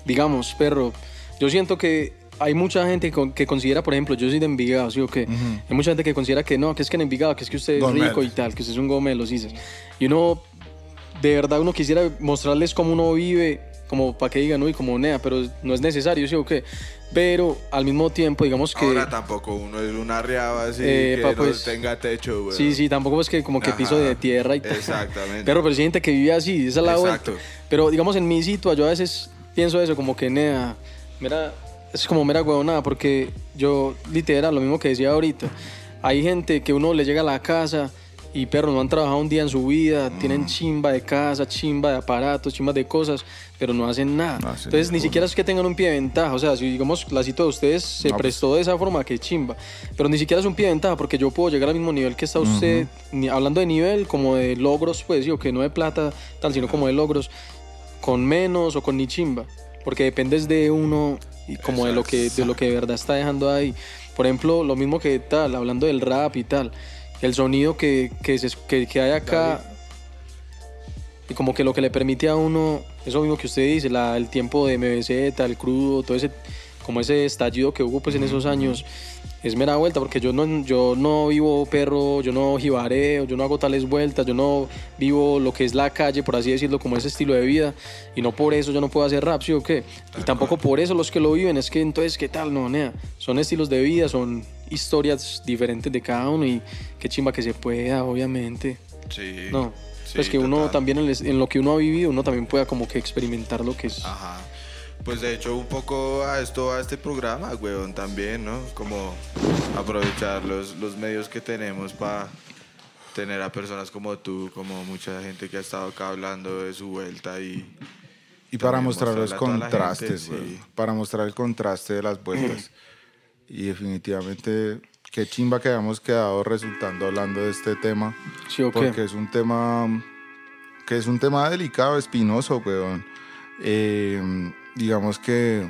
digamos, perro. Yo siento que hay mucha gente que considera, por ejemplo, yo soy de Envigado, ¿sí o qué? Hay mucha gente que considera que no, que es que en Envigado, que es que usted es rico y tal, que usted es un gomelo, sí. Y uno, de verdad, uno quisiera mostrarles cómo uno vive, como para que digan, uy, como nea, pero no es necesario, ¿sí o qué? Pero al mismo tiempo, digamos que... Ahora tampoco uno es una riaba así Eh, que pa, no pues, tenga techo, güey. Sí, sí, tampoco es que como que Ajá, piso de tierra y tal. exactamente. Pero, pero sí hay gente que vive así, esa es la Exacto. vuelta. Pero digamos en mi situación, yo a veces pienso eso, como que nea, mira, es como mera huevonada, porque yo, literal, lo mismo que decía ahorita, hay gente que uno le llega a la casa y perros no han trabajado un día en su vida, Mm. tienen chimba de casa, chimba de aparatos, chimba de cosas, pero no hacen nada. No hacen Entonces ni siquiera es que tengan un pie de ventaja, o sea, si digamos la cita de ustedes se No, pues. prestó de esa forma, que chimba, pero ni siquiera es un pie de ventaja, porque yo puedo llegar al mismo nivel que está usted, ni, hablando de nivel, como de logros, pues, o que no de plata, tal, sino como de logros, con menos o con ni chimba, porque dependes de uno y como de lo que de lo que de verdad está dejando ahí. Por ejemplo, lo mismo que tal, hablando del rap y tal, el sonido que, que, se- que, que hay acá y como que lo que le permite a uno, eso mismo que usted dice, la, el tiempo de MBZ, el crudo, todo ese, como ese estallido que hubo pues en esos años, es mera vuelta, porque yo no, yo no vivo perro, yo no jibareo, yo no hago tales vueltas, yo no vivo lo que es la calle, por así decirlo, como ese estilo de vida, y no por eso yo no puedo hacer rap, ¿sí o qué? Y tampoco por eso los que lo viven, es que entonces, ¿qué tal? No, nea, son estilos de vida, son historias diferentes de cada uno, y qué chimba que se pueda, obviamente. Sí. No, sí, pues que uno también, en lo que uno ha vivido, uno también pueda como que experimentar lo que es. Ajá. Pues de hecho un poco a esto, a este programa, weón, también, ¿no? Como aprovechar los, los medios que tenemos para tener a personas como tú, como mucha gente que ha estado acá hablando de su vuelta y... Y para mostrar los contrastes, gente, sí. Para mostrar el contraste de las vueltas. y definitivamente, qué chimba que hayamos quedado resultando hablando de este tema. ¿Sí o qué? Porque es un tema que es un tema delicado, espinoso, weón. Eh, digamos que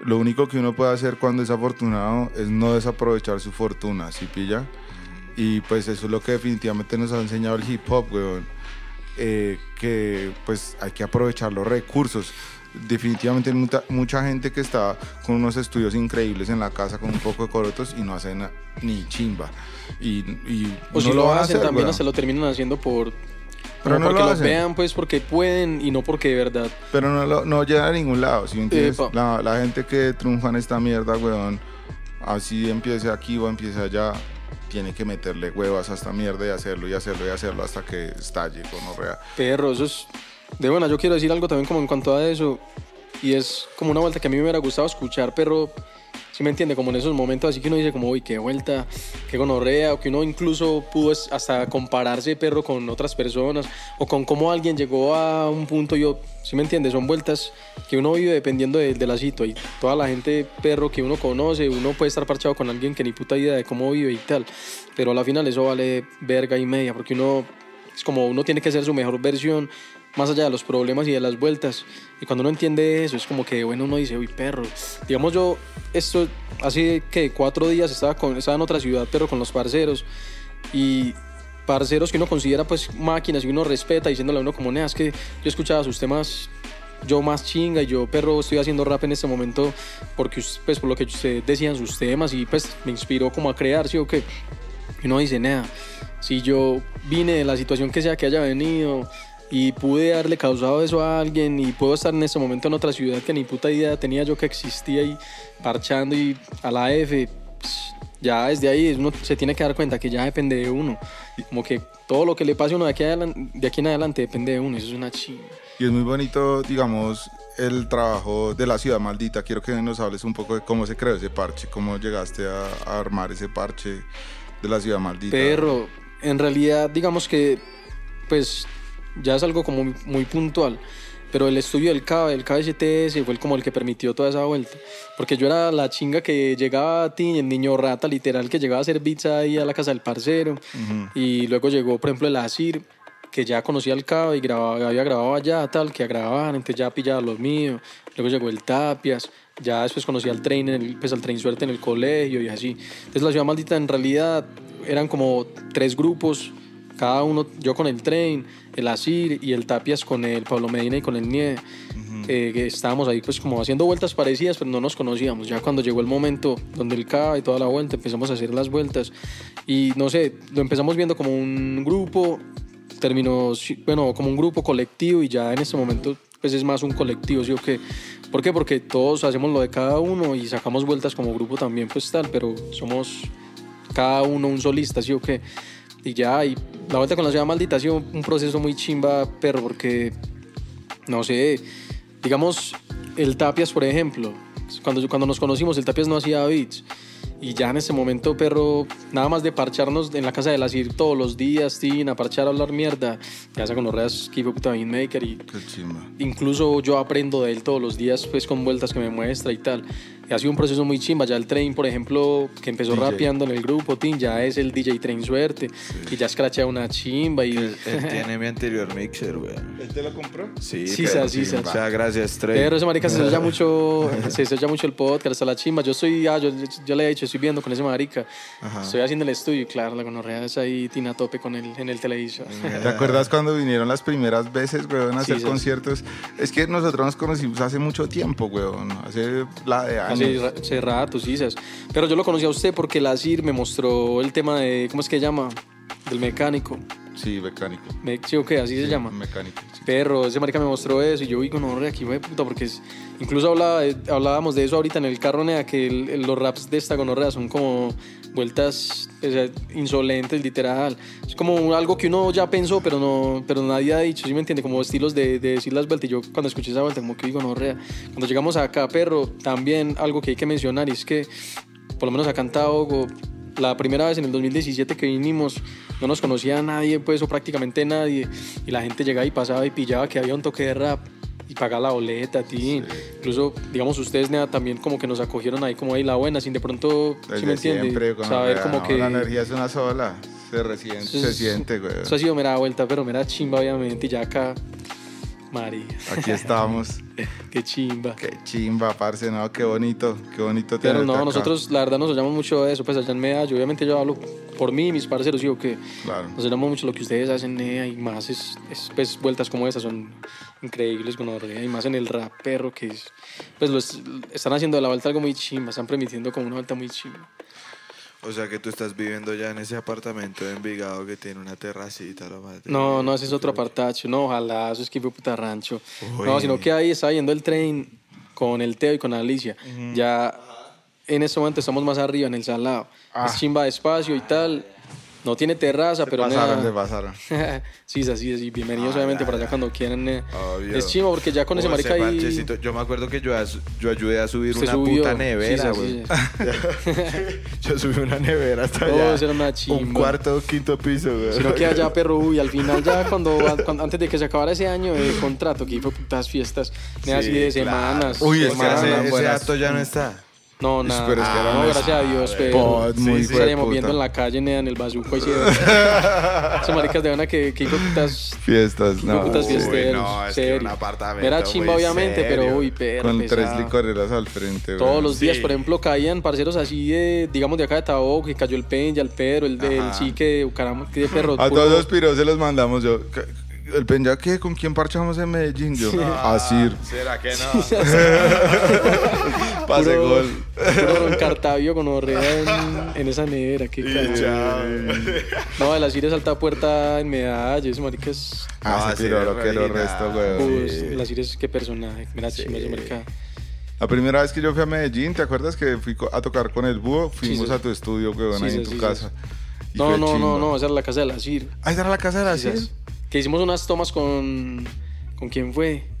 lo único que uno puede hacer cuando es afortunado es no desaprovechar su fortuna, ¿sí pilla? Y pues eso es lo que definitivamente nos ha enseñado el hip hop, weón. Eh, que pues hay que aprovechar los recursos. Definitivamente hay mucha, mucha gente que está con unos estudios increíbles en la casa con un poco de corotos y no hacen ni chimba. Y, y O si no lo, van a hacen, hacer, también weón. se lo terminan haciendo por... Pero no porque lo hacen. vean, pues porque pueden y no porque de verdad. Pero no, lo- no llega a ningún lado, ¿sí me entiendes? Epa. La, la gente que triunfa en esta mierda, weón, así empiece aquí o empiece allá, tiene que meterle huevas a esta mierda y hacerlo y hacerlo y hacerlo hasta que estalle con orrea. Perro, eso es... De buena, yo quiero decir algo también como en cuanto a eso. Y es como una vuelta que a mí me hubiera gustado escuchar, pero... ¿Sí me entiende? Como en esos momentos así que uno dice como, uy, qué vuelta, qué gonorrea, o que uno incluso pudo hasta compararse, perro, con otras personas, o con cómo alguien llegó a un punto, yo, ¿sí me entiende? Son vueltas que uno vive dependiendo de, de la cita y toda la gente, perro, que uno conoce, uno puede estar parchado con alguien que ni puta idea de cómo vive y tal, pero a la final eso vale verga y media, porque uno, es como uno tiene que ser su mejor versión, más allá de los problemas y de las vueltas. Y cuando uno entiende eso, es como que, bueno, uno dice, uy, perro. Digamos, yo, esto, hace que cuatro días estaba, con, estaba en otra ciudad, pero con los parceros. Y parceros que uno considera, pues, máquinas y uno respeta, diciéndole a uno como, nea, es que yo escuchaba sus temas. Yo más chinga y yo, perro, estoy haciendo rap en este momento porque, pues, por lo que ustedes decían sus temas y, pues, me inspiró como a crear, ¿sí o qué? Y uno dice, nada, si yo vine de la situación que sea que haya venido y pude haberle causado eso a alguien y puedo estar en este momento en otra ciudad que ni puta idea tenía yo que existía y parchando y a la F, pues, ya desde ahí uno se tiene que dar cuenta que ya depende de uno. Como que todo lo que le pase a uno de aquí, adelan- de aquí en adelante depende de uno, eso es una chinga. Y es muy bonito, digamos, el trabajo de la ciudad maldita. Quiero que nos hables un poco de cómo se creó ese parche, cómo llegaste a, a armar ese parche de la ciudad maldita. Perro, en realidad digamos que pues ya es algo como muy, muy puntual. Pero el estudio del CABE, el KBCTS, fue el como el que permitió toda esa vuelta. Porque yo era la chinga que llegaba a ti, el niño rata literal, que llegaba a hacer beats ahí a la casa del parcero. Y luego llegó, por ejemplo, el Asir, que ya conocía el CABE y grababa, había grabado allá, tal, que grababan, entonces ya pillaba los míos. Luego llegó el Tapias, ya después conocí al Train, en el, pues al Train Suerte en el colegio y así. Entonces la Ciudad Maldita en realidad eran como tres grupos, cada uno, yo con el Train, el Asir y el Tapias con el Pablo Medina y con el Nie. eh, que estábamos ahí pues como haciendo vueltas parecidas, pero no nos conocíamos. Ya cuando llegó el momento donde el K y toda la vuelta, empezamos a hacer las vueltas. Y no sé, lo empezamos viendo como un grupo, terminó, bueno, como un grupo colectivo y ya en este momento pues es más un colectivo, ¿sí o qué? ¿Por qué? Porque todos hacemos lo de cada uno y sacamos vueltas como grupo también, pues tal, pero somos cada uno un solista, ¿sí o qué? Y ya, y la vuelta con la ciudad maldita ha sido un proceso muy chimba, pero porque, no sé, digamos, el Tapias, por ejemplo, cuando, cuando nos conocimos, el Tapias no hacía beats. Y ya en ese momento, perro, nada más de parcharnos en la casa de la CIR todos los días, tin, a parchar, a hablar mierda, ya se con los reas que fue puta beatmaker y Qué incluso yo aprendo de él todos los días, pues con vueltas que me muestra y tal. Ha sido un proceso muy chimba. Ya el Train, por ejemplo, que empezó DJ. rapeando en el grupo, Tin, ya es el DJ Train Suerte. Y ya escrachea una chimba. Y Él, él tiene mi anterior mixer, güey. ¿Él te lo compró? Sí, Sí, pero- sí, sí, O sea, gracias, Trey. Pero ese marica se oye (laughs) mucho, se oye mucho el podcast, hasta la chimba. Yo estoy, ah, yo, yo le he dicho, estoy viendo con ese marica. Estoy haciendo el estudio y claro, la gonorrea es ahí, tina a tope con él en el televisor. (laughs) ¿Te acuerdas cuando vinieron las primeras veces, weón, a Sí, hacer sí. conciertos? Es que nosotros nos conocimos hace mucho tiempo, weón. Hace la de años, ¿sabes? Pero yo lo conocí a usted porque la CIR me mostró el tema de, ¿cómo es que llama? Del mecánico. Sí, mecánico. Me, ¿Sí o qué? Así se llama. Mecánico. sí. Perro, ese marica me mostró eso y yo digo, no, re, aquí fue puta, porque es- incluso hablaba de- hablábamos de eso ahorita en el carro, nea, que el- el- los raps de esta gonorrea son como vueltas o sea, insolentes, literal. Es como algo que uno ya pensó, pero no pero nadie ha dicho, ¿sí me entiende? Como estilos de, de decir las vueltas. Y yo cuando escuché esa vuelta, como que digo, no, rea. Cuando llegamos acá, perro, también algo que hay que mencionar y es que, por lo menos acá en la primera vez en el 2017 que vinimos, no nos conocía nadie, pues, o prácticamente nadie. Y la gente llegaba y pasaba y pillaba que había un toque de rap y pagaba la boleta, ti. Incluso, digamos, ustedes, nea, también como que nos acogieron ahí como ahí la buena, sin de pronto, ¿sí Desde me entiende? siempre, Saber como no, que... La energía es una sola. Se, resiente, Eso se es- siente, güey. Eso ha sido mera vuelta, pero mera chimba, obviamente, y ya acá... María, Aquí estamos. (laughs) qué chimba. Qué chimba, parce, no, qué bonito, qué bonito Pero no, acá. nosotros la verdad nos hallamos mucho de eso, pues allá en Medallo, obviamente yo hablo por mí y mis parceros, digo que Claro. nos hallamos mucho lo que ustedes hacen nea, y más es, es, pues vueltas como esas son increíbles con y más en el rap perro que es, pues lo es- están haciendo de la vuelta algo muy chimba, están permitiendo como una vuelta muy chimba. O sea que tú estás viviendo ya en ese apartamento de Envigado que tiene una terracita, lo más No, no, ese es otro apartacho, no, ojalá, eso es que fue puta rancho. Uy. No, sino que ahí estaba yendo el tren con el Teo y con Alicia. Ya en este momento estamos más arriba, en el salado. Ah. Es chimba de espacio y tal. No tiene terraza, Se pero pasaron, nada. se pasaron. (laughs) sí, es así, así. Bienvenidos Ah, obviamente para allá cuando quieran. eh. Es chimba porque ya con ese Oh, marica ahí... Yo me acuerdo que yo, ayudé a subir Usted una subió. puta Sí, nevera, sí, güey. sí. (laughs) yo subí una nevera hasta Oh, allá. eso era una Un cuarto quinto piso, güey. Sino que allá, perro, uy, al final ya (laughs) cuando, cuando- antes de que se acabara ese año de contrato, que fue putas fiestas, nea, así de Sí, semanas. Uy, es que semanas. ese, ese acto ya no está. No, nada. pero es que eran no, gracias a Dios, pero Pod muy sí, estaríamos hijueputa. viendo en la calle, nea, en el bazuco. y sí, (laughs) Esos maricas de van que, que hijo de putas, Fiestas, no. de putas fiesteros. no, es que un apartamento Era chimba, obviamente, serio. pero uy, perro. Con tres licoreras al frente, güey. Todos los días, Sí. por ejemplo, caían parceros así de, digamos, de acá de Taboco, que cayó el Peña, el Pedro, el del Ajá. Chique, de Bucaramanga, que de perro. A puro- todos los piros se los mandamos yo. ¿El qué? ¿Con quién parchamos en Medellín? Yo, Ah, Asir. ¿Será que no? (laughs) Pase puro- gol. Puro Don Cartavio con orrea en, en esa nevera, qué. No, de la Cire salta puerta en medalla, ese marica es... Ah, Ah, sí, es lo que lo resto, güey. Pues, la Cire es qué personaje, mira chimba ese marica. La primera vez que yo fui a Medellín, ¿te acuerdas que fui a tocar con el búho? Fuimos sí. a tu estudio, güey, Sí, ahí sí, en tu sí, casa. No, no, no, no, esa era la casa de la Cire. Ah, esa era la casa de la Sí, Cir. Que hicimos unas tomas con... ¿Con quién fue?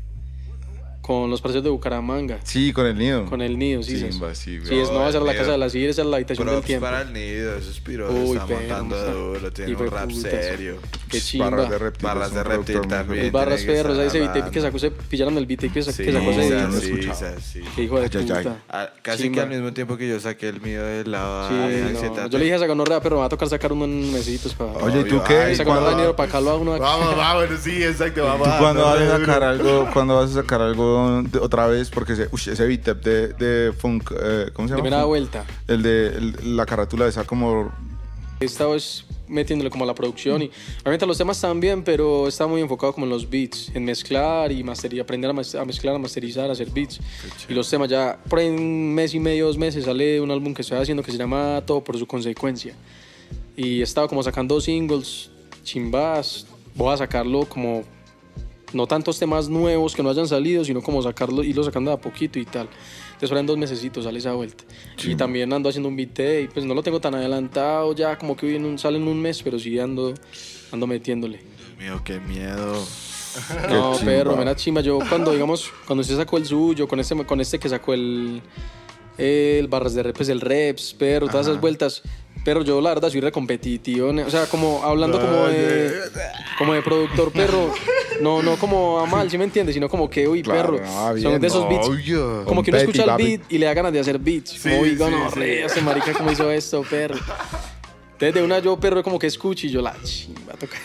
Con los parceros de Bucaramanga. Sí, con el nido. Con el nido, sí. Chimba, sí. sí, güey. Sí, es, no, esa era la el casa de la esa es la habitación del Props tiempo. para el nido, esos piros Uy, está perro, montando está- duro, tiene un rap putas. serio. Qué chimba. Barras de reptil. Barras de reptil también. Barras perros, ahí ese beat que sacó, se pillaron el beat que, sa- Sí, que sacó ese sí, día. no sí, escuchado. sí. Qué hijo de Ay, ay, ay. puta. Ah, Casi Chimba. que al mismo tiempo que yo saqué el mío del lado Sí, de. Yo le dije a esa gonorrea, pero me va a tocar sacar unos mesitos para. Oye, ¿y tú qué? ay, esa ¿Cuándo- gonorrea dinero para acá lo hago uno. Vamos, vamos, sí, exacto, vamos. ¿Tú cuándo vas a sacar algo? ¿Cuándo vas a sacar algo de- otra vez? Porque ese, uy, ese beat up de, de funk, eh, ¿cómo se llama? Primera Funk. vuelta. El de el- la carátula esa como He estado es metiéndole como a la producción y obviamente los temas también, pero está muy enfocado como en los beats, en mezclar y masterizar, aprender a mezclar, a masterizar, a hacer beats. Y los temas ya, por ahí un mes y medio, dos meses, sale un álbum que estoy haciendo que se llama Todo por su consecuencia. Y he estado como sacando singles, chimbas, voy a sacarlo como no tantos temas nuevos que no hayan salido, sino como sacarlo, irlo sacando de a poquito y tal. Entonces ahora en dos mesecitos sale esa vuelta. Y también ando haciendo un beat y pues no lo tengo tan adelantado ya, como que en un, sale en un mes, pero sí ando, ando metiéndole. Dios mío, qué miedo. (laughs) No, chimba. perro, me da chimba. Yo cuando, digamos, cuando usted sacó el suyo, con este, con este que sacó el, el barras de repes, el reps, pero todas esas vueltas. Pero yo la verdad soy recompetitivo, o sea, como hablando como de, como de productor perro, no, no como a mal, ¿sí me entiendes? Sino como que, uy, Claro, perro, ah, bien, son de esos beats, Obvio. como que uno escucha el beat y le da ganas de hacer beats, Sí, como, uy, sí, no, sí. re, ese marica como hizo esto, perro. Entonces de una yo, perro, como que escucho y yo la chimba, toca,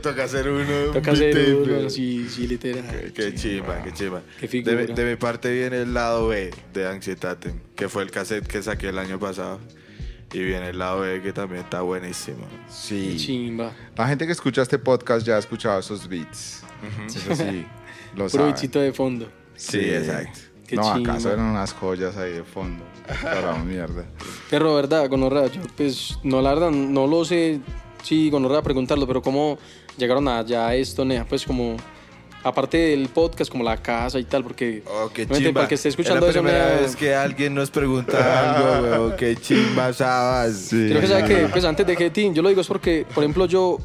Toca hacer uno. toca un hacer tape. uno, sí, sí, literal. Qué chimba, qué chimba. Qué figura. De, mi- de mi parte viene el lado B de Anxietate, que fue el cassette que saqué el año pasado. Y viene el lado B que también está buenísimo. Qué sí. chimba. La gente que escucha este podcast ya ha escuchado esos beats. Eso sí, (laughs) lo Puro sabe. bichito de fondo. Sí, exacto. Qué no, chimba. acaso eran unas joyas ahí de fondo. Para mierda. (laughs) Pero, verdad, gonorrea, yo pues no, la verdad, no lo sé, sí, gonorrea preguntarlo, pero cómo llegaron allá a esto, nea, pues como, aparte del podcast, como la casa y tal, porque, Oh, qué obviamente, chimba. para que esté escuchando es la eso, primera nea, vez que alguien nos pregunta algo, weón. Qué chimba, sabas. Sí. creo que sabe que, pues antes de que, Tim, yo lo digo es porque, por ejemplo, yo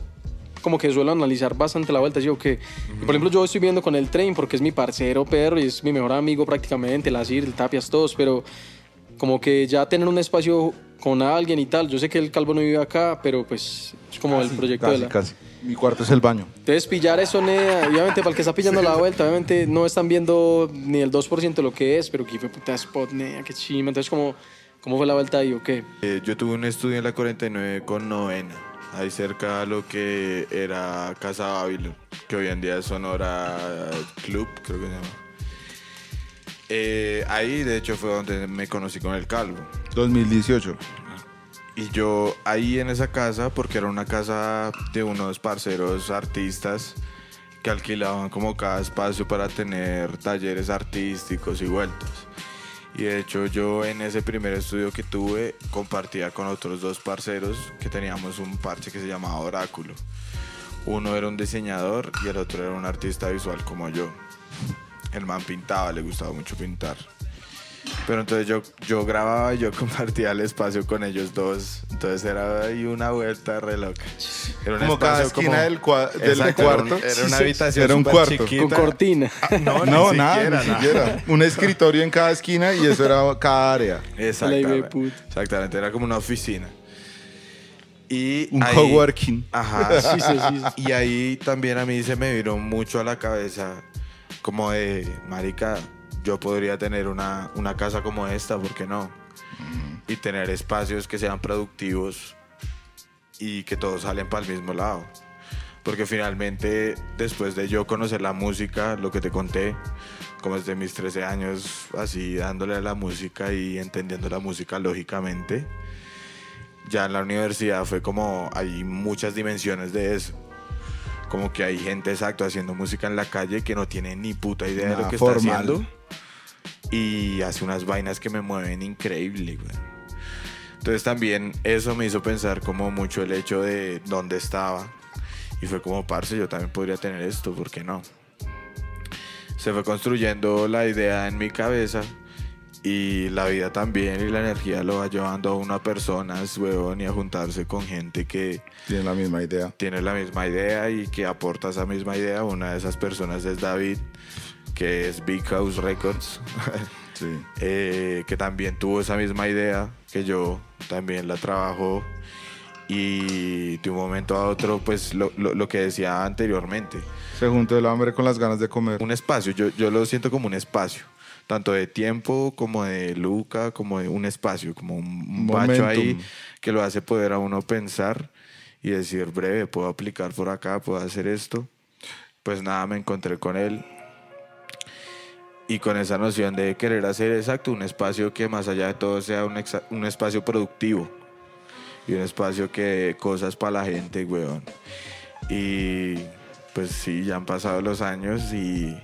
como que suelo analizar bastante la vuelta, digo que, por ejemplo, yo estoy viendo con el tren porque es mi parcero perro y es mi mejor amigo prácticamente, el Asir, el Tapias, todos, pero como que ya tener un espacio con alguien y tal, yo sé que el calvo no vive acá, pero pues es como el proyecto de Casi, la... casi. Mi cuarto es el baño. Entonces, pillar eso, nea, obviamente para el que está pillando la vuelta, obviamente no están viendo ni el 2% de lo que es, pero que fue puta spot, nea, qué chima. Entonces, ¿cómo, ¿cómo fue la vuelta ahí o qué? Eh, yo tuve un estudio en la 49 con novena, ahí cerca a lo que era Casa Babylon, que hoy en día es Sonora Club, creo que se llama. Eh, ahí, de hecho, fue donde me conocí con el calvo. 2018. Y yo ahí en esa casa, porque era una casa de unos parceros artistas que alquilaban como cada espacio para tener talleres artísticos y vueltas. Y de hecho yo en ese primer estudio que tuve compartía con otros dos parceros que teníamos un parche que se llamaba Oráculo. Uno era un diseñador y el otro era un artista visual como yo. El man pintaba, le gustaba mucho pintar. Pero entonces yo, yo grababa y yo (laughs) compartía el espacio con ellos dos. Entonces era ahí una vuelta re loca. Era un Como cada esquina del cua- del Exacto, cuarto. Era, un- era Sí, una habitación Era un cuarto. chiquita. Con cortina. No, No, ni nada, siquiera, ni nada. siquiera. Un escritorio en cada esquina y eso era cada área. (laughs) Exactamente. Exactamente, era como una oficina. Y Un ahí- coworking. Ajá. (laughs) Sí, sí, sí, sí. Y ahí también a mí se me vino mucho a la cabeza como de, marica, yo podría tener una, una casa como esta, ¿por qué no? Y tener espacios que sean productivos y que todos salen para el mismo lado. Porque finalmente, después de yo conocer la música, lo que te conté, como desde mis 13 años, así dándole a la música y entendiendo la música lógicamente, ya en la universidad fue como hay muchas dimensiones de eso. Como que hay gente exacto haciendo música en la calle que no tiene ni puta idea de Nada lo que formal. está haciendo. Y hace unas vainas que me mueven increíble, güey. Entonces también eso me hizo pensar como mucho el hecho de dónde estaba. Y fue como, parce, yo también podría tener esto, ¿por qué no? Se fue construyendo la idea en mi cabeza y la vida también y la energía lo va llevando a una persona, huevón, y a juntarse con gente que Tienen la misma idea. tiene la misma idea y que aporta esa misma idea. Una de esas personas es David, que es Big House Records, (laughs) Sí. eh, que también tuvo esa misma idea que yo, también la trabajó y de un momento a otro, pues lo, lo- lo que decía anteriormente, Se juntó el hambre con las ganas de comer. un espacio, yo, yo lo siento como un espacio, tanto de tiempo como de Luca, como de un espacio, como un, un bacho ahí que lo hace poder a uno pensar y decir, breve, puedo aplicar por acá, puedo hacer esto. Pues nada, me encontré con él y con esa noción de querer hacer exacto un espacio que más allá de todo sea un, un espacio productivo y un espacio que dé cosas para la gente, weón. Y pues sí, ya han pasado los años y,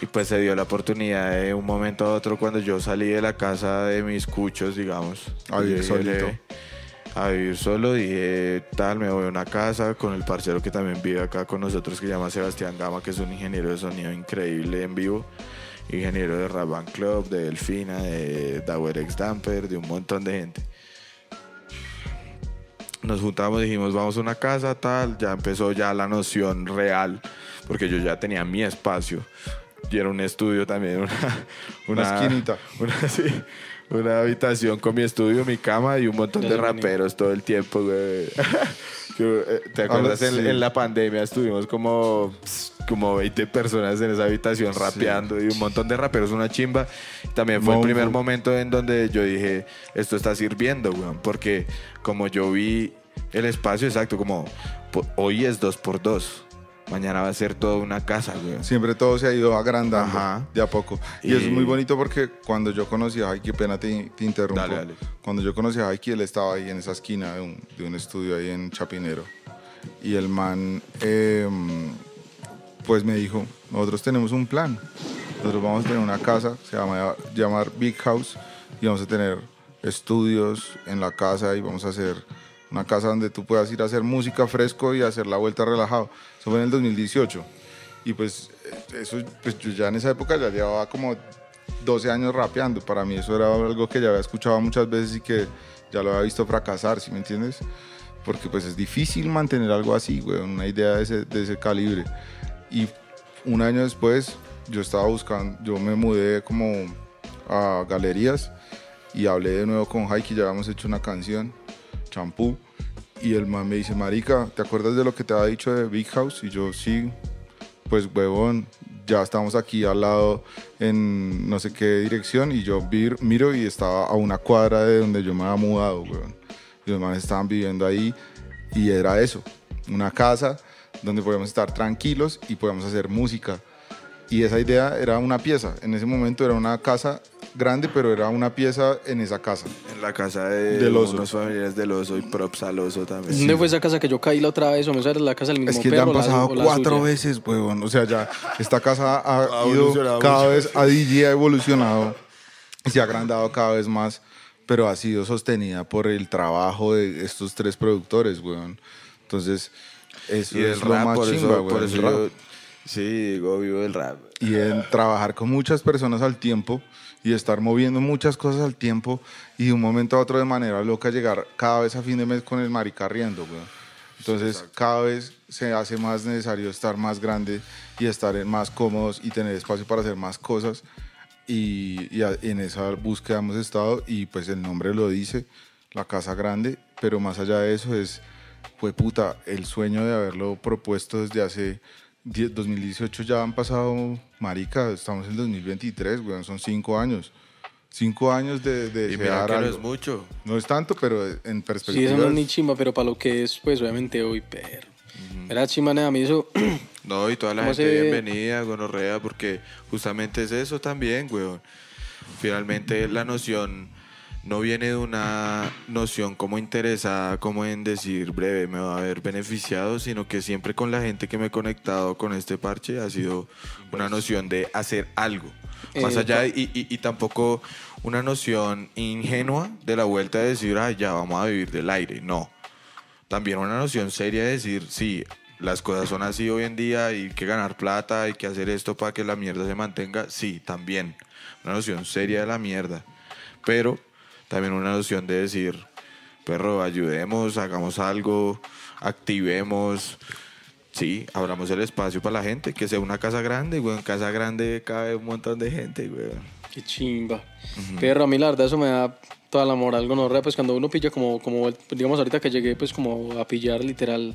y pues se dio la oportunidad de un momento a otro cuando yo salí de la casa de mis cuchos, digamos. A vivir solito. A vivir solo, dije, tal, me voy a una casa con el parcero que también vive acá con nosotros, que se llama Sebastián Gama, que es un ingeniero de sonido increíble en vivo, ingeniero de Rap Band Club, de Delfina, de Dauer X Damper, de un montón de gente nos juntamos, dijimos, vamos a una casa, tal, ya empezó ya la noción real, porque yo ya tenía mi espacio, y era un estudio también, una, Una esquinita. (laughs) Una, sí, una habitación con mi estudio, mi cama y un montón Ya de raperos todo el tiempo, güey. (laughs) Eh, ¿Te acuerdas? Ah, en la pandemia estuvimos como, como 20 personas en esa habitación rapeando y un montón de raperos, una chimba. También fue el primer momento en donde yo dije, esto está sirviendo, weón, porque como yo vi el espacio exacto, como hoy es dos por dos, mañana va a ser toda una casa, weón. Siempre todo se ha ido agrandando Ajá. de a poco. Y, Y- eso es muy bonito porque cuando yo conocí a Jaiki, pena te, te interrumpo. Dale, dale. Cuando yo conocí a Jaiki, él estaba ahí en esa esquina de un, de un estudio ahí en Chapinero. Y el man, eh, pues me dijo, nosotros tenemos un plan. nosotros vamos a tener una casa, se llama llamar Big House, y vamos a tener estudios en la casa y vamos a hacer una casa donde tú puedas ir a hacer música fresco y hacer la vuelta relajado. Eso fue en el 2018. Y pues eso, pues yo ya en esa época ya llevaba como 12 años rapeando. Para mí eso era algo que ya había escuchado muchas veces y que ya lo había visto fracasar, ¿sí me entiendes? Porque pues es difícil mantener algo así, güey, una idea de ese calibre. Y un año después yo estaba buscando, yo me mudé como a galerías y hablé de nuevo con Haiki, ya habíamos hecho una canción, Champú, y el man me dice, marica, ¿te acuerdas de lo que te había dicho de Big House? Y yo, sí, pues huevón, ya estamos aquí al lado en no sé qué dirección y yo miro y estaba a una cuadra de donde yo me había mudado, weón. Y los manes estaban viviendo ahí y era eso, una casa donde podíamos estar tranquilos y podíamos hacer música. Y esa idea era una pieza, en ese momento era una casa grande, pero era una pieza en esa casa. En la casa de Del oso. unos familiares del oso y props al oso también. ¿Dónde fue esa casa que yo caí la otra vez? ¿O me era la casa del mismo Es que perro? ya han pasado la cuatro veces, huevón. O sea, ya esta casa ha, Ha ido evolucionado cada vez, a DJ ha evolucionado y se ha agrandado cada vez más, pero ha sido sostenida por el trabajo de estos tres productores, weón. Entonces, eso Y es lo más por chimba, eso, por weón, eso yo, sí, digo, vivo del rap. Y en trabajar con muchas personas al tiempo y estar moviendo muchas cosas al tiempo y de un momento a otro de manera loca llegar cada vez a fin de mes con el marica riendo, weón. Entonces cada vez se hace más necesario estar más grande y estar más cómodos y tener espacio para hacer más cosas y, y en esa búsqueda hemos estado y pues el nombre lo dice, la casa grande, pero más allá de eso es, fue puta, el sueño de haberlo propuesto desde hace 10 2018 ya han pasado, marica, estamos en 2023, weón, son cinco años. Cinco años de, de Y mira que no algo. es mucho. No es tanto, pero en Sí, perspectiva. eso no es ni chimba, pero para lo que es, pues obviamente hoy, perro. Era chimba, nada, a mí eso. No, y toda la ¿Cómo gente se- bienvenida, gonorrea, porque justamente es eso también, weón. Finalmente la noción no viene de una noción como interesada, como en decir breve, me va a haber beneficiado, sino que siempre con la gente que me he conectado con este parche ha sido una noción de hacer algo. Más Eh, allá, y, y- y tampoco una noción ingenua de la vuelta de decir, ay, ya vamos a vivir del aire. No también una noción seria de decir, sí, las cosas son así hoy en día, hay que ganar plata, hay que hacer esto para que la mierda se mantenga, sí, también. Una noción seria de la mierda. Pero también una noción de decir, perro, ayudemos, hagamos algo, activemos, sí, abramos el espacio para la gente, que sea una casa grande, güey, en casa grande cabe un montón de gente, güey. Qué chimba. Pero a mí la verdad eso me da toda la moral gonorrea, pues cuando uno pilla como, como, digamos ahorita que llegué pues como a pillar literal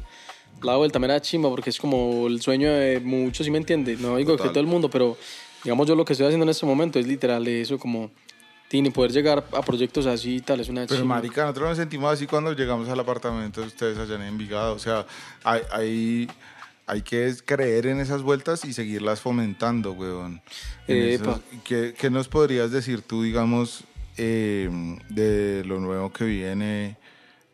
la vuelta me da chimba porque es como el sueño de muchos, ¿sí me entiende? No digo que Total. todo el mundo, pero digamos yo lo que estoy haciendo en este momento es literal eso como tiene poder llegar a proyectos así y tal, es una Pero marica, nosotros nos sentimos así cuando llegamos al apartamento de ustedes allá en Envigado. O sea, hay, hay, hay que creer en esas vueltas y seguirlas fomentando, weón. Epa. ¿qué, qué nos podrías decir tú, digamos, eh, de lo nuevo que viene,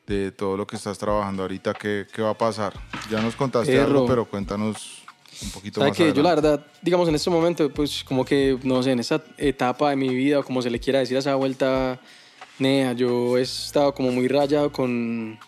de todo lo que estás trabajando ahorita? ¿Qué, qué va a pasar? Ya nos contaste Perro. algo, pero cuéntanos un poquito ¿Sabes más. que Yo la verdad, digamos en este momento, pues como que, no sé, en esta etapa de mi vida, o como se le quiera decir a esa vuelta, nea, yo he estado como muy rayado con,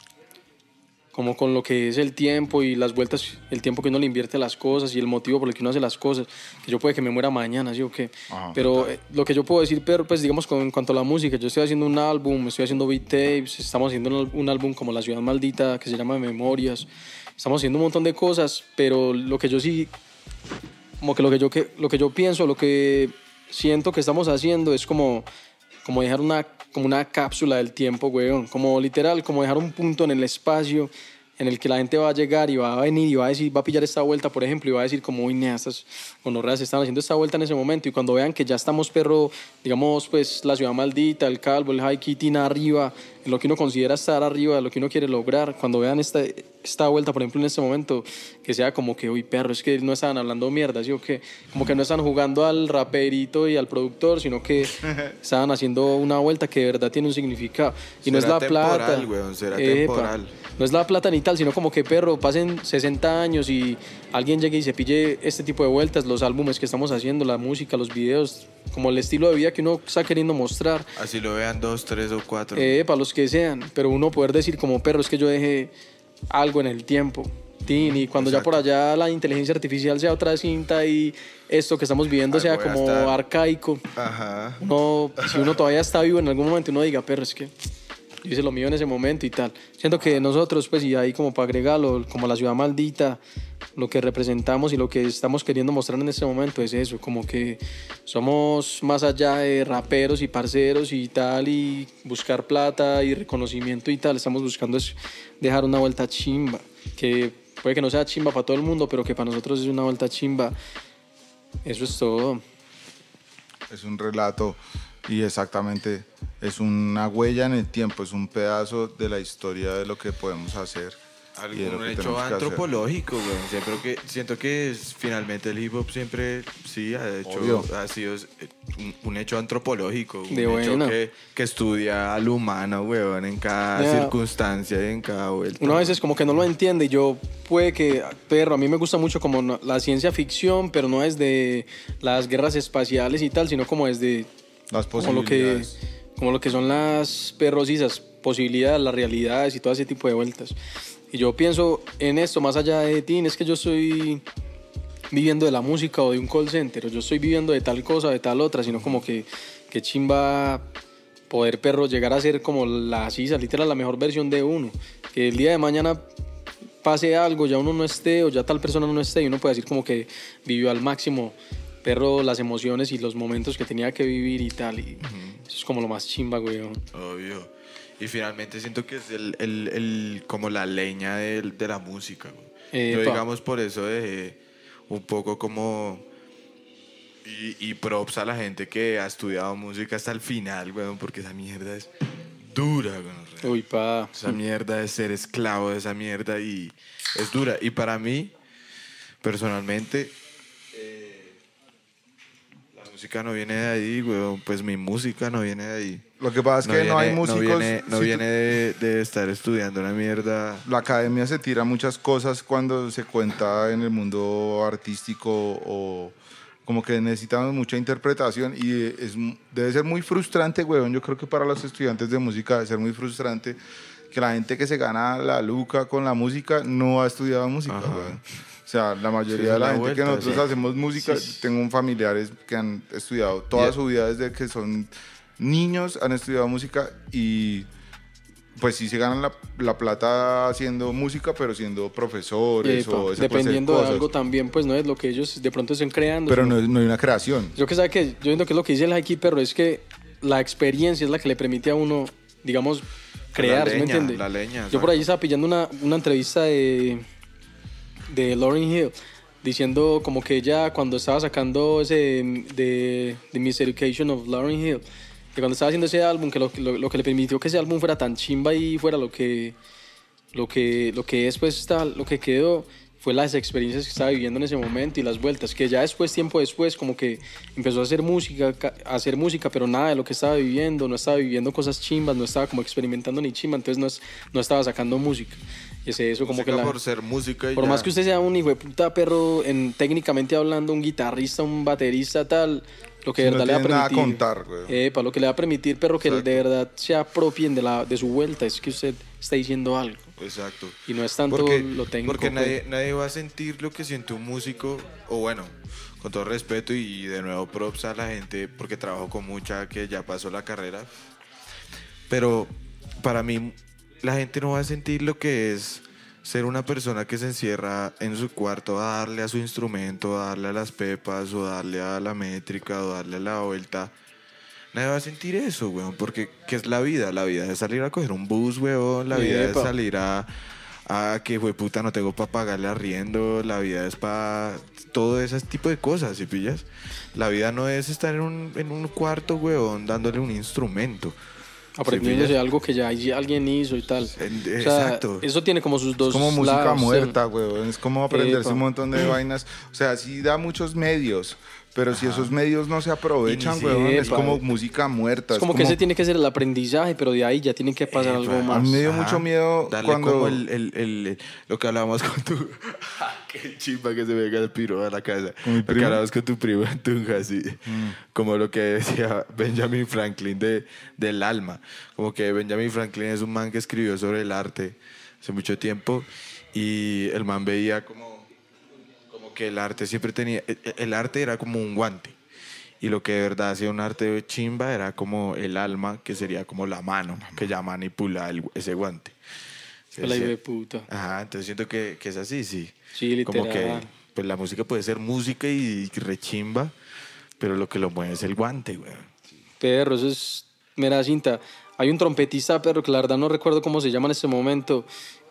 como con lo que es el tiempo y las vueltas, el tiempo que uno le invierte a las cosas y el motivo por el que uno hace las cosas, que yo puede que me muera mañana, ¿sí o qué? Ajá. Pero eh, lo que yo puedo decir, pero pues digamos con, en cuanto a la música, yo estoy haciendo un álbum, estoy haciendo beat tapes, estamos haciendo un, un álbum como La Ciudad Maldita, que se llama Memorias, estamos haciendo un montón de cosas, pero lo que yo sí como que lo que yo que lo que yo pienso lo que siento que estamos haciendo es como como dejar una como una cápsula del tiempo weón. Como literal como dejar un punto en el espacio en el que la gente va a llegar y va a venir y va a decir va a pillar esta vuelta por ejemplo y va a decir como uy nea, estas gonorreas están haciendo esta vuelta en ese momento y cuando vean que ya estamos perro digamos pues la ciudad maldita el calvo el high kitty arriba lo que uno considera estar arriba, lo que uno quiere lograr, cuando vean esta, esta vuelta, por ejemplo, en este momento, que sea como que, uy, perro, es que no estaban hablando mierda, ¿sí o qué? Como que no están jugando al raperito y al productor, sino que (laughs) estaban haciendo una vuelta que de verdad tiene un significado. Y no es la plata. temporal, weón, será Epa. temporal. No es la plata ni tal, sino como que, perro, pasen 60 años y alguien llegue y se pille este tipo de vueltas, los álbumes que estamos haciendo, la música, los videos, como el estilo de vida que uno está queriendo mostrar. Así lo vean dos, tres o cuatro. Eh, para los que sean, pero uno poder decir como perro es que yo dejé algo en el tiempo. Tin, y cuando ya por allá la inteligencia artificial sea otra cinta y esto que estamos viviendo sea como estar. arcaico, Ajá. uno, si uno todavía está vivo en algún momento, uno diga, perro, es que yo hice lo mío en ese momento y tal. Siento que nosotros, pues, y ahí como para agregarlo, como la ciudad maldita, lo que representamos y lo que estamos queriendo mostrar en este momento es eso, como que somos más allá de raperos y parceros y tal, y buscar plata y reconocimiento y tal, estamos buscando es dejar una vuelta chimba, que puede que no sea chimba para todo el mundo, pero que para nosotros es una vuelta chimba. Eso es todo. Es un relato y exactamente es una huella en el tiempo, es un pedazo de la historia de lo que podemos hacer. y de lo Algún que hecho tenemos que hacer. antropológico, güey. Siempre que, siento que es- finalmente el hip hop siempre sí ha hecho Obvio. ha sido eh, un, un hecho antropolológico, un De hecho que, que estudia al humano, weón, en cada Ya. circunstancia y en cada vuelta. Uno a veces como que no lo entiende yo puede que, perro, a mí me gusta mucho como la ciencia ficción, pero no es de las guerras espaciales y tal, sino como desde Las como lo que posibilidades. como lo que son las perros y esas posibilidades, las realidades y todo ese tipo de vueltas. Y yo pienso en esto más allá de ti, es que yo estoy viviendo de la música o de un call center, o yo estoy viviendo de tal cosa de tal otra, sino como que, que chimba poder perro llegar a ser como la sisa, literal la mejor versión de uno. Que el día de mañana pase algo, ya uno no esté o ya tal persona no esté y uno puede decir como que vivió al máximo perro las emociones y los momentos que tenía que vivir y tal. Y eso es como lo más chimba, güey. Obvio. Y finalmente siento que es el, el- el- como la leña del- de, la música. güey. Yo digamos por eso dejé un poco como... Y, y props a la gente que ha estudiado música hasta el final, weón, porque esa mierda es dura, weón. Uy, pa. Esa mierda de ser esclavo de esa mierda y es dura. Y para mí, personalmente, eh, música no viene de ahí, weón. Pues mi música no viene de ahí. Lo que pasa es que no, hay músicos. No viene, no si viene de, de estar estudiando una mierda. la academia se tira muchas cosas cuando se cuenta en el mundo artístico o como que necesitamos mucha interpretación y es, debe ser muy frustrante, weón. Yo creo que para los estudiantes de música debe ser muy frustrante que la gente que se gana la luca con la música no ha estudiado música, weón. O sea, la mayoría de la la gente que nosotros sí. hacemos música, Sí. tengo familiares que han estudiado toda Yeah. su vida desde que son niños, han estudiado música y pues sí se ganan la, la plata haciendo música, pero siendo profesores Epa, o ese dependiendo de, cosas. algo también, pues no es lo que ellos de pronto estén creando. Pero no, no hay una creación. Yo que sabe que yo entiendo que es lo que dice el Haki, pero es que la experiencia es la que le permite a uno, digamos, crear, ¿sí me entiende? la leña, Yo por ahí estaba pillando una, una entrevista de, de Lauryn Hill diciendo como que ella cuando estaba sacando ese de The Miseducation of Lauryn Hill, que cuando estaba haciendo ese álbum, que lo, lo- que le permitió que ese álbum fuera tan chimba y fuera lo que lo que lo que después está lo que quedó fue las experiencias que estaba viviendo en ese momento y las vueltas que ya después tiempo después como que empezó a hacer música ca- a hacer música pero nada de lo que estaba viviendo no estaba viviendo cosas chimbas no estaba como experimentando ni chimba entonces no, no estaba sacando música es eso como que la, por ser música y por ya. más que usted sea un hijo de puta perro en técnicamente hablando un guitarrista un baterista tal lo que Si de no verdad le va a tiene nada a permitir contar, güey. para lo que le va a permitir perro que Exacto. de verdad se apropien de la de su vuelta es que usted está diciendo algo Exacto. y no es tanto Porque, lo técnico porque nadie, nadie va a sentir lo que siente un músico, o bueno, con todo respeto y de nuevo props a la gente, porque trabajo con mucha que ya pasó la carrera. Pero para mí, la gente no va a sentir lo que es ser una persona que se encierra en su cuarto a darle a su instrumento, a darle a las pepas, o darle a la métrica, o darle a la vuelta. Nadie va a sentir eso, weón, porque ¿qué es la vida? La vida es salir a coger un bus, weón, la vida es salir a, a que, güey, puta, no tengo para pagarle arriendo, la vida es para todo ese tipo de cosas, ¿sí pillas? La vida no es estar en un, en un cuarto, weón, dándole un instrumento. Aprendiéndose pillas? algo que ya hay- alguien hizo y tal. En- O sea, exacto. Eso tiene como sus dos Es como música lados, muerta, weón. Es como aprenderse Epa. un montón de vainas. O sea, sí da muchos medios. Pero si esos medios no se aprovechan, ni weón, es como música muerta. Es como que ese tiene que ser el aprendizaje, pero de ahí ya tiene que pasar algo Epa. A más. mí me dio Ajá. mucho miedo Darle cuando... como el, el, el- el- lo que hablábamos con tu... (laughs) Qué chimba que se me venga el piro a la casa. ¿Con mi Lo que hablábamos con tu primo en Tunja, sí. Como lo que decía Benjamin Franklin de, del alma. Como que Benjamin Franklin es un man que escribió sobre el arte hace mucho tiempo y el man veía como, como que el arte siempre tenía... el- El arte era como un guante. Y lo que de verdad hacía un arte de chimba era como el alma, que sería como la mano, que ya manipula el- ese guante. Fue la idea de puta. Ajá, entonces siento que, que es así, sí. Sí, Como que literal. pues la música puede ser música y, rechimba, pero lo que lo mueve es el guante, güey. Perro, eso es mera cinta. Hay un trompetista, pero que la verdad no recuerdo cómo se llama en este momento,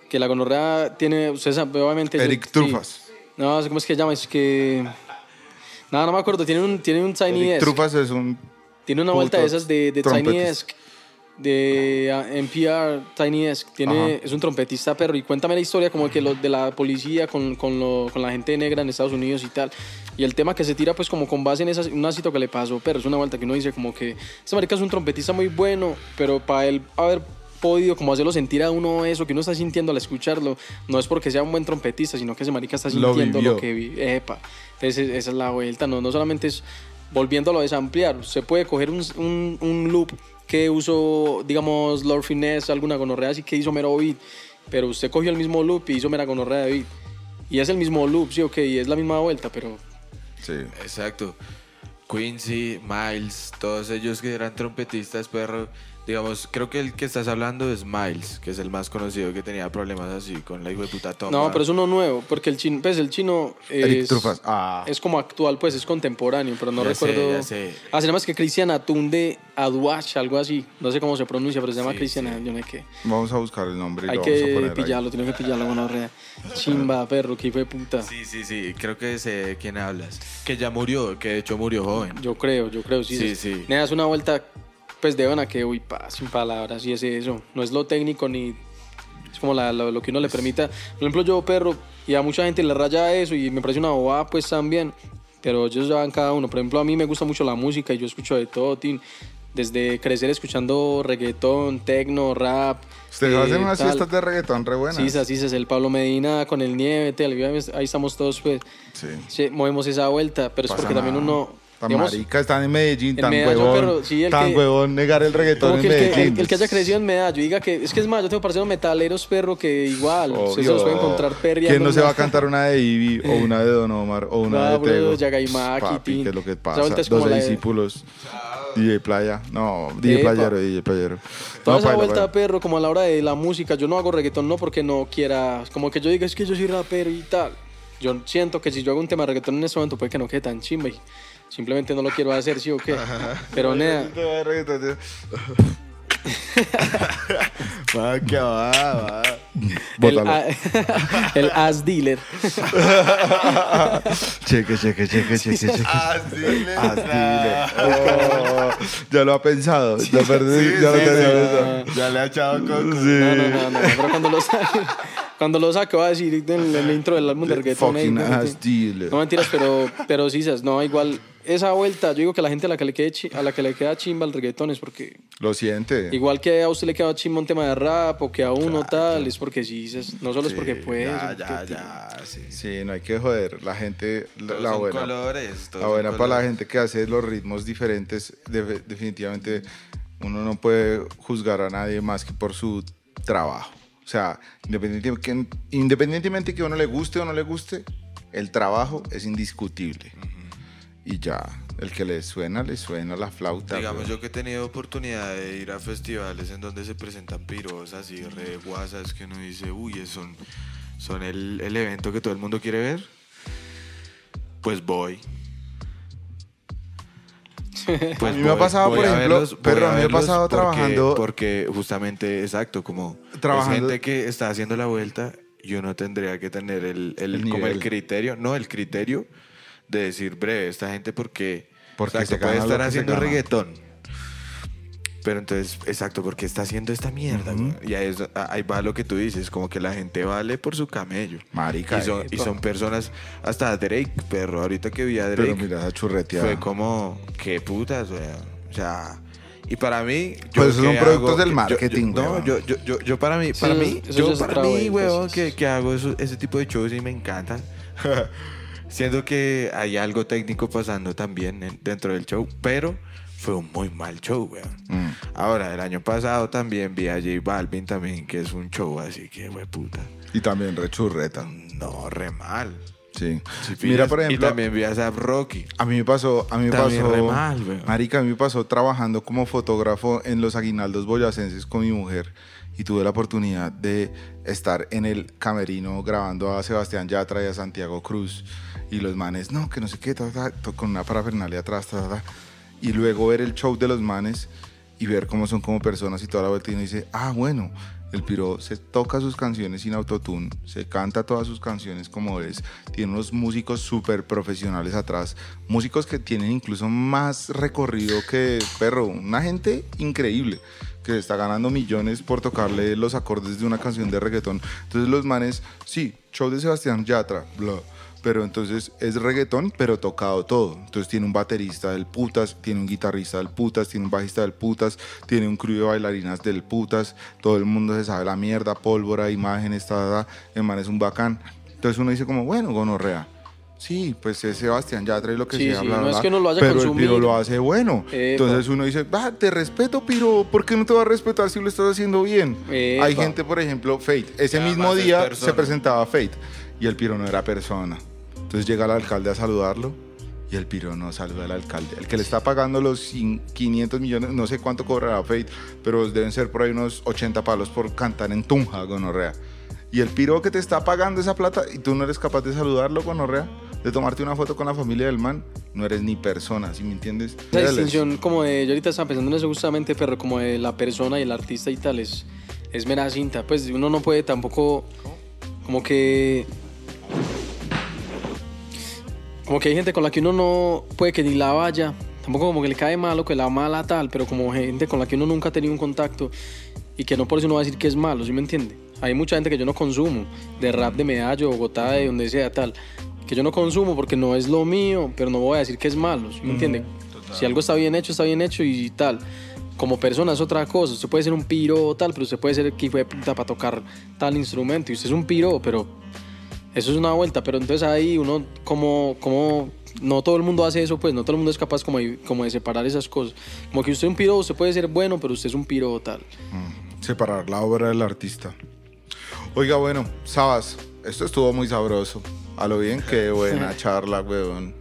que la gonorrea tiene, ustedes obviamente... yo- Eric sí. No, ¿cómo es que se llama? Es que... Nada, no me acuerdo, tiene un, tiene un Tiny Desk. Trufas es un... Tiene una vuelta de esas de, de Tiny. Desk, de ah, NPR, Tiny Desk. Tiene, es un trompetista, perro. Y cuéntame la historia como que lo, de la policía con, con, lo- con la gente negra en Estados Unidos y tal. Y el tema que se tira, pues, como con base en esa, una cita que le pasó, pero es una vuelta que uno dice como que ese marica es un trompetista muy bueno, pero para él haber podido como hacerlo sentir a uno eso que uno está sintiendo al escucharlo, no es porque sea un buen trompetista, sino que ese marica está Lo sintiendo lo, vivió. que vive. Epa. Entonces, esa es la vuelta, no, no solamente es volviéndolo a desampliar, se puede coger un, un, un loop que usó, digamos, Lord Finesse, alguna gonorrea así que hizo mero beat, pero usted cogió el mismo loop y hizo mera gonorrea de beat. Y es el mismo loop, sí, ok, y es la misma vuelta, pero Sí. Exacto. Quincy, Miles, todos ellos que eran trompetistas, perro. Digamos, creo que el que estás hablando es Miles, que es el más conocido que tenía problemas así con la hijo de puta toma. no, pero es uno nuevo, porque el chino, pues el chino Eric es, Trufas. Ah. es como actual, pues es contemporáneo, pero no Ya sé, recuerdo. ya sé. Ah, se llama es que Cristian Atunde Aduach, algo así, no sé cómo se pronuncia, pero se llama Sí, Cristian, sí. yo no sé qué. Vamos a buscar el nombre y Hay lo vamos a que poner ahí. pillarlo, tiene que pillarlo con red. Chimba, perro, que hijo de puta. Sí, sí, sí, creo que sé de quién hablas. Que ya murió, que de hecho murió joven. Yo creo, yo creo, sí. Sí, es- sí. Nea, es una vuelta, pues de a que, uy, pa, sin palabras, y es eso. No es lo técnico ni. Es como la- lo, lo que uno le permita. Por ejemplo, yo, perro, y a mucha gente le raya eso y me parece una bobada, pues también. Pero ellos ya van cada uno. Por ejemplo, a mí me gusta mucho la música y yo escucho de todo, tin. Desde crecer escuchando reggaetón, tecno, rap. Ustedes eh, hacen unas tal. fiestas de reggaetón re buenas. Sí, sí, sí, es el Pablo Medina con el nieve, tal, ahí estamos todos, pues. Sí. Sí, movemos esa vuelta, pero es Pasa porque también nada. uno. Tan digamos, marica, están en Medellín, en tan Medallo, huevón. pero sí, el tan que- huevón negar el reggaetón en que, Medellín. el- el que haya crecido en Medallo diga que es que es más, yo tengo parceros metaleros, perro, que igual se Obvio. los puede encontrar perreando. ¿Quién no se va a cantar una de Ivy o una de Don Omar o una No, de Tego? Yagaimaki, Papi. ¿qué es lo que pasa? Dos discípulos. DJ Playa. No, DJ Epa. Playero, DJ Playero. Toda No, esa paila, vuelta, paila. perro, como a la hora de la música, yo no hago reggaetón no porque no quiera, como que yo diga, es que yo soy rapero y tal. Yo siento que si yo hago un tema de reggaetón en ese momento puede que no quede tan chimba y simplemente no lo quiero hacer, sí o qué. Pero nea, (laughs) Va, que va, va. el, Bótalo. a- (laughs) el ass dealer. Cheque, (laughs) cheque, cheque, cheque, cheque. Sí, le- Ah, dile. Oh, ya lo ha pensado. Ya, perdí, Sí, ya lo sí, tenía sí. pensado. Ya le ha echado coco. No, no, no, no, pero cuando lo saque, cuando lo saque va a decir en el intro del álbum de reggaetón. Fucking "Ey, ass dealer. No mentiras, pero, pero sí, no, igual esa vuelta, yo digo que a la gente a la que le, quede chi- a la que le queda chimba el reggaetón es porque, Lo siente. igual que a usted le queda chimba un tema de rap o que a uno tal, es porque sí, no solo es porque puede. Ya, ya, ya, sí. Sí, no hay que joder. La gente, la, Todos la son buena. colores. todos La son buena para la gente que hace los ritmos diferentes, de- definitivamente uno no puede juzgar a nadie más que por su trabajo. O sea, independientemente que, independientemente que uno le guste o no le guste, el trabajo es indiscutible. Y ya, el que le suena, le suena la flauta. Digamos, yo que he tenido oportunidad de ir a festivales en donde se presentan piros así, re guasas, que uno dice, uy, son, son el, el evento que todo el mundo quiere ver, pues voy. (laughs) Pues A mí me ha pasado, por a ejemplo, verlos, pero voy a mí me ha pasado porque- trabajando- Porque justamente, exacto, como Trabajando- es gente que está haciendo la vuelta y uno tendría que tener el, el- El como el criterio, no, el criterio de decir, breve, esta gente porque, Porque exacto, se puede estar haciendo reggaetón Pero entonces, exacto, porque está haciendo esta mierda, güey? Y ahí, es- ahí va lo que tú dices, como que la gente vale por su camello. Marica, Y son, y epa. son personas, hasta Drake, perro, ahorita que vi a Pero Drake, mira esa churreteada. fue como, qué putas. O sea, y para mí... Pues esos son productos del yo- yo- marketing, no, yo, yo, yo, yo para mí, Sí, para mí, yo para mí, weón, que, que hago eso- ese tipo de shows y me encantan. (laughs) Siendo que hay algo técnico pasando también en- dentro del show, pero fue un muy mal show, weón. Mm. Ahora, el año pasado también vi a J Balvin también, que es un show así que, we puta. Y también rechurreta. No, re mal. Sí. Si Mira, pillas- por ejemplo, Y también vi a Zap Rocky. a mí me pasó, a mí me También pasó, re mal, weón. marica, a mí me pasó trabajando como fotógrafo en los aguinaldos boyacenses con mi mujer y tuve la oportunidad de estar en el camerino grabando a Sebastián Yatra y a Santiago Cruz y los manes, no, que no sé qué, ta, con una parafernalia atrás, y luego ver el show de los manes y ver cómo son como personas y toda la vuelta y uno dice, ah, bueno, el piro se toca sus canciones sin autotune, se canta todas sus canciones como es, tiene unos músicos súper profesionales atrás, músicos que tienen incluso más recorrido que perro, una gente increíble que está ganando millones por tocarle los acordes de una canción de reggaetón. Entonces los manes, sí, show de Sebastián Yatra, bla. Pero entonces es reggaetón, pero tocado todo. Entonces tiene un baterista del putas, tiene un guitarrista del putas, tiene un bajista del putas, tiene un crew de bailarinas del putas. Todo el mundo se sabe la mierda, pólvora, imágenes, ta, ta, El man es un bacán. Entonces uno dice como, bueno, gonorrea. Sí, pues es Sebastián Yatra y lo que Sí, sea, sí, bla, no bla, es que uno lo vaya a pero el consumir. piro lo hace bueno. Epa. Entonces uno dice, ah, te respeto, piro, ¿por qué no te va a respetar si lo estás haciendo bien? Epa. Hay gente, por ejemplo, Fate. Ese Que mismo día se presentaba Fate y el piro no era persona. Entonces llega el alcalde a saludarlo y el piro no saluda al alcalde. El que le está pagando los cin- 500 millones, no sé cuánto cobrará Fate, pero deben ser por ahí unos 80 palos por cantar en Tunja, gonorrea. Y el piro que te está pagando esa plata y tú no eres capaz de saludarlo, gonorrea, de tomarte una foto con la familia del man, no eres ni persona, ¿sí me entiendes? Dale. distinción, como de, yo ahorita estaba pensando en eso justamente, pero como de la persona y el artista y tal, es, es mera cinta. Pues uno no puede tampoco, como que. Como que hay gente con la que uno no puede que ni la vaya, tampoco como que le cae malo, que la mala tal, pero como gente con la que uno nunca ha tenido un contacto y que no por eso uno va a decir que es malo, ¿sí me entiende? Hay mucha gente que yo no consumo, de rap de Medallo, Bogotá, de donde sea, tal, que yo no consumo porque no es lo mío, pero no voy a decir que es malo, ¿sí me entiende? Si algo está bien hecho, está bien hecho y tal. Como persona es otra cosa, usted puede ser un piro o tal, pero usted puede ser que de puta para tocar tal instrumento y usted es un piro, pero eso es una vuelta, pero entonces ahí uno como, como no todo el mundo hace eso, pues no todo el mundo es capaz como de, como de separar esas cosas. Como que usted es un piro, usted puede ser bueno, pero usted es un piro tal. Separar la obra del artista. Oiga, bueno, Sabas, esto estuvo muy sabroso. A lo bien, qué buena (laughs) charla, weón.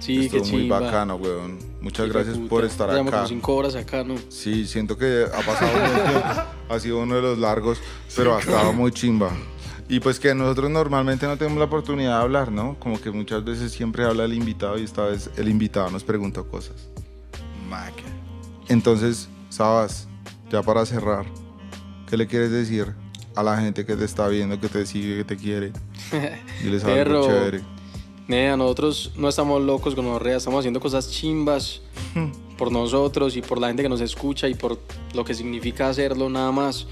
Sí, estuvo qué muy chimba. bacano, weón. Muchas de gracias puta. por estar Llevamos acá. cinco horas acá, ¿no? Sí, siento que ha pasado un tiempo. Ha sido uno de los largos, pero ha estado muy chimba. Y pues que nosotros normalmente no tenemos la oportunidad de hablar, ¿no? Como que muchas veces siempre habla el invitado y esta vez el invitado nos preguntó cosas. Maca. Entonces, Sabas, ya para cerrar, ¿qué le quieres decir a la gente que te está viendo, que te sigue, que te quiere? (laughs) Diles algo Perro. chévere. Nea, nosotros no estamos locos con Orrea, estamos haciendo cosas chimbas por nosotros y por la gente que nos escucha y por lo que significa hacerlo nada más.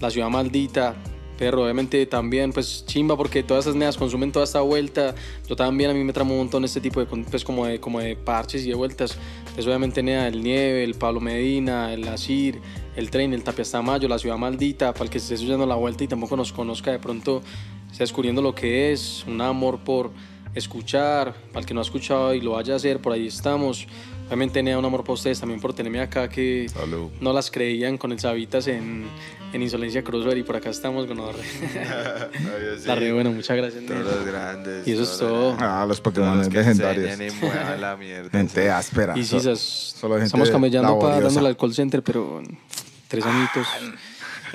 La ciudad maldita, pero obviamente también pues chimba porque todas esas neas consumen toda esta vuelta. Yo también a mí me tramo un montón este tipo de pues como de como de parches y de vueltas. Pues obviamente nea el Nieve, el Pablo Medina, el Asir, el Tren, el Tapia Tamayo, la ciudad maldita, para el que esté escuchando la vuelta y tampoco nos conozca de pronto está descubriendo lo que es, un amor por escuchar, para el que no ha escuchado y lo vaya a hacer, por ahí estamos. Obviamente tenía un amor para ustedes también por tenerme acá que Salud. no las creían con el Sabitas en, en Insolencia Crossover y por acá estamos con la La re bueno, muchas gracias. Todos nena. los grandes. Y eso es todo. Ah, los Pokémon los legendarios. enseñan y muevan la (laughs) mierda. Gente áspera. Y sí, So- esas- solo gente estamos camellando para dándole al call center, pero tres añitos,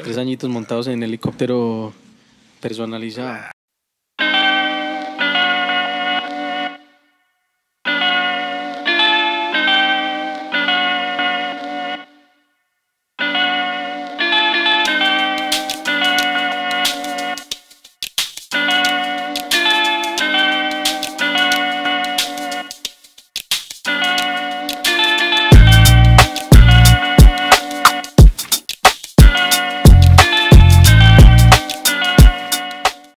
tres añitos montados en helicóptero personalizado.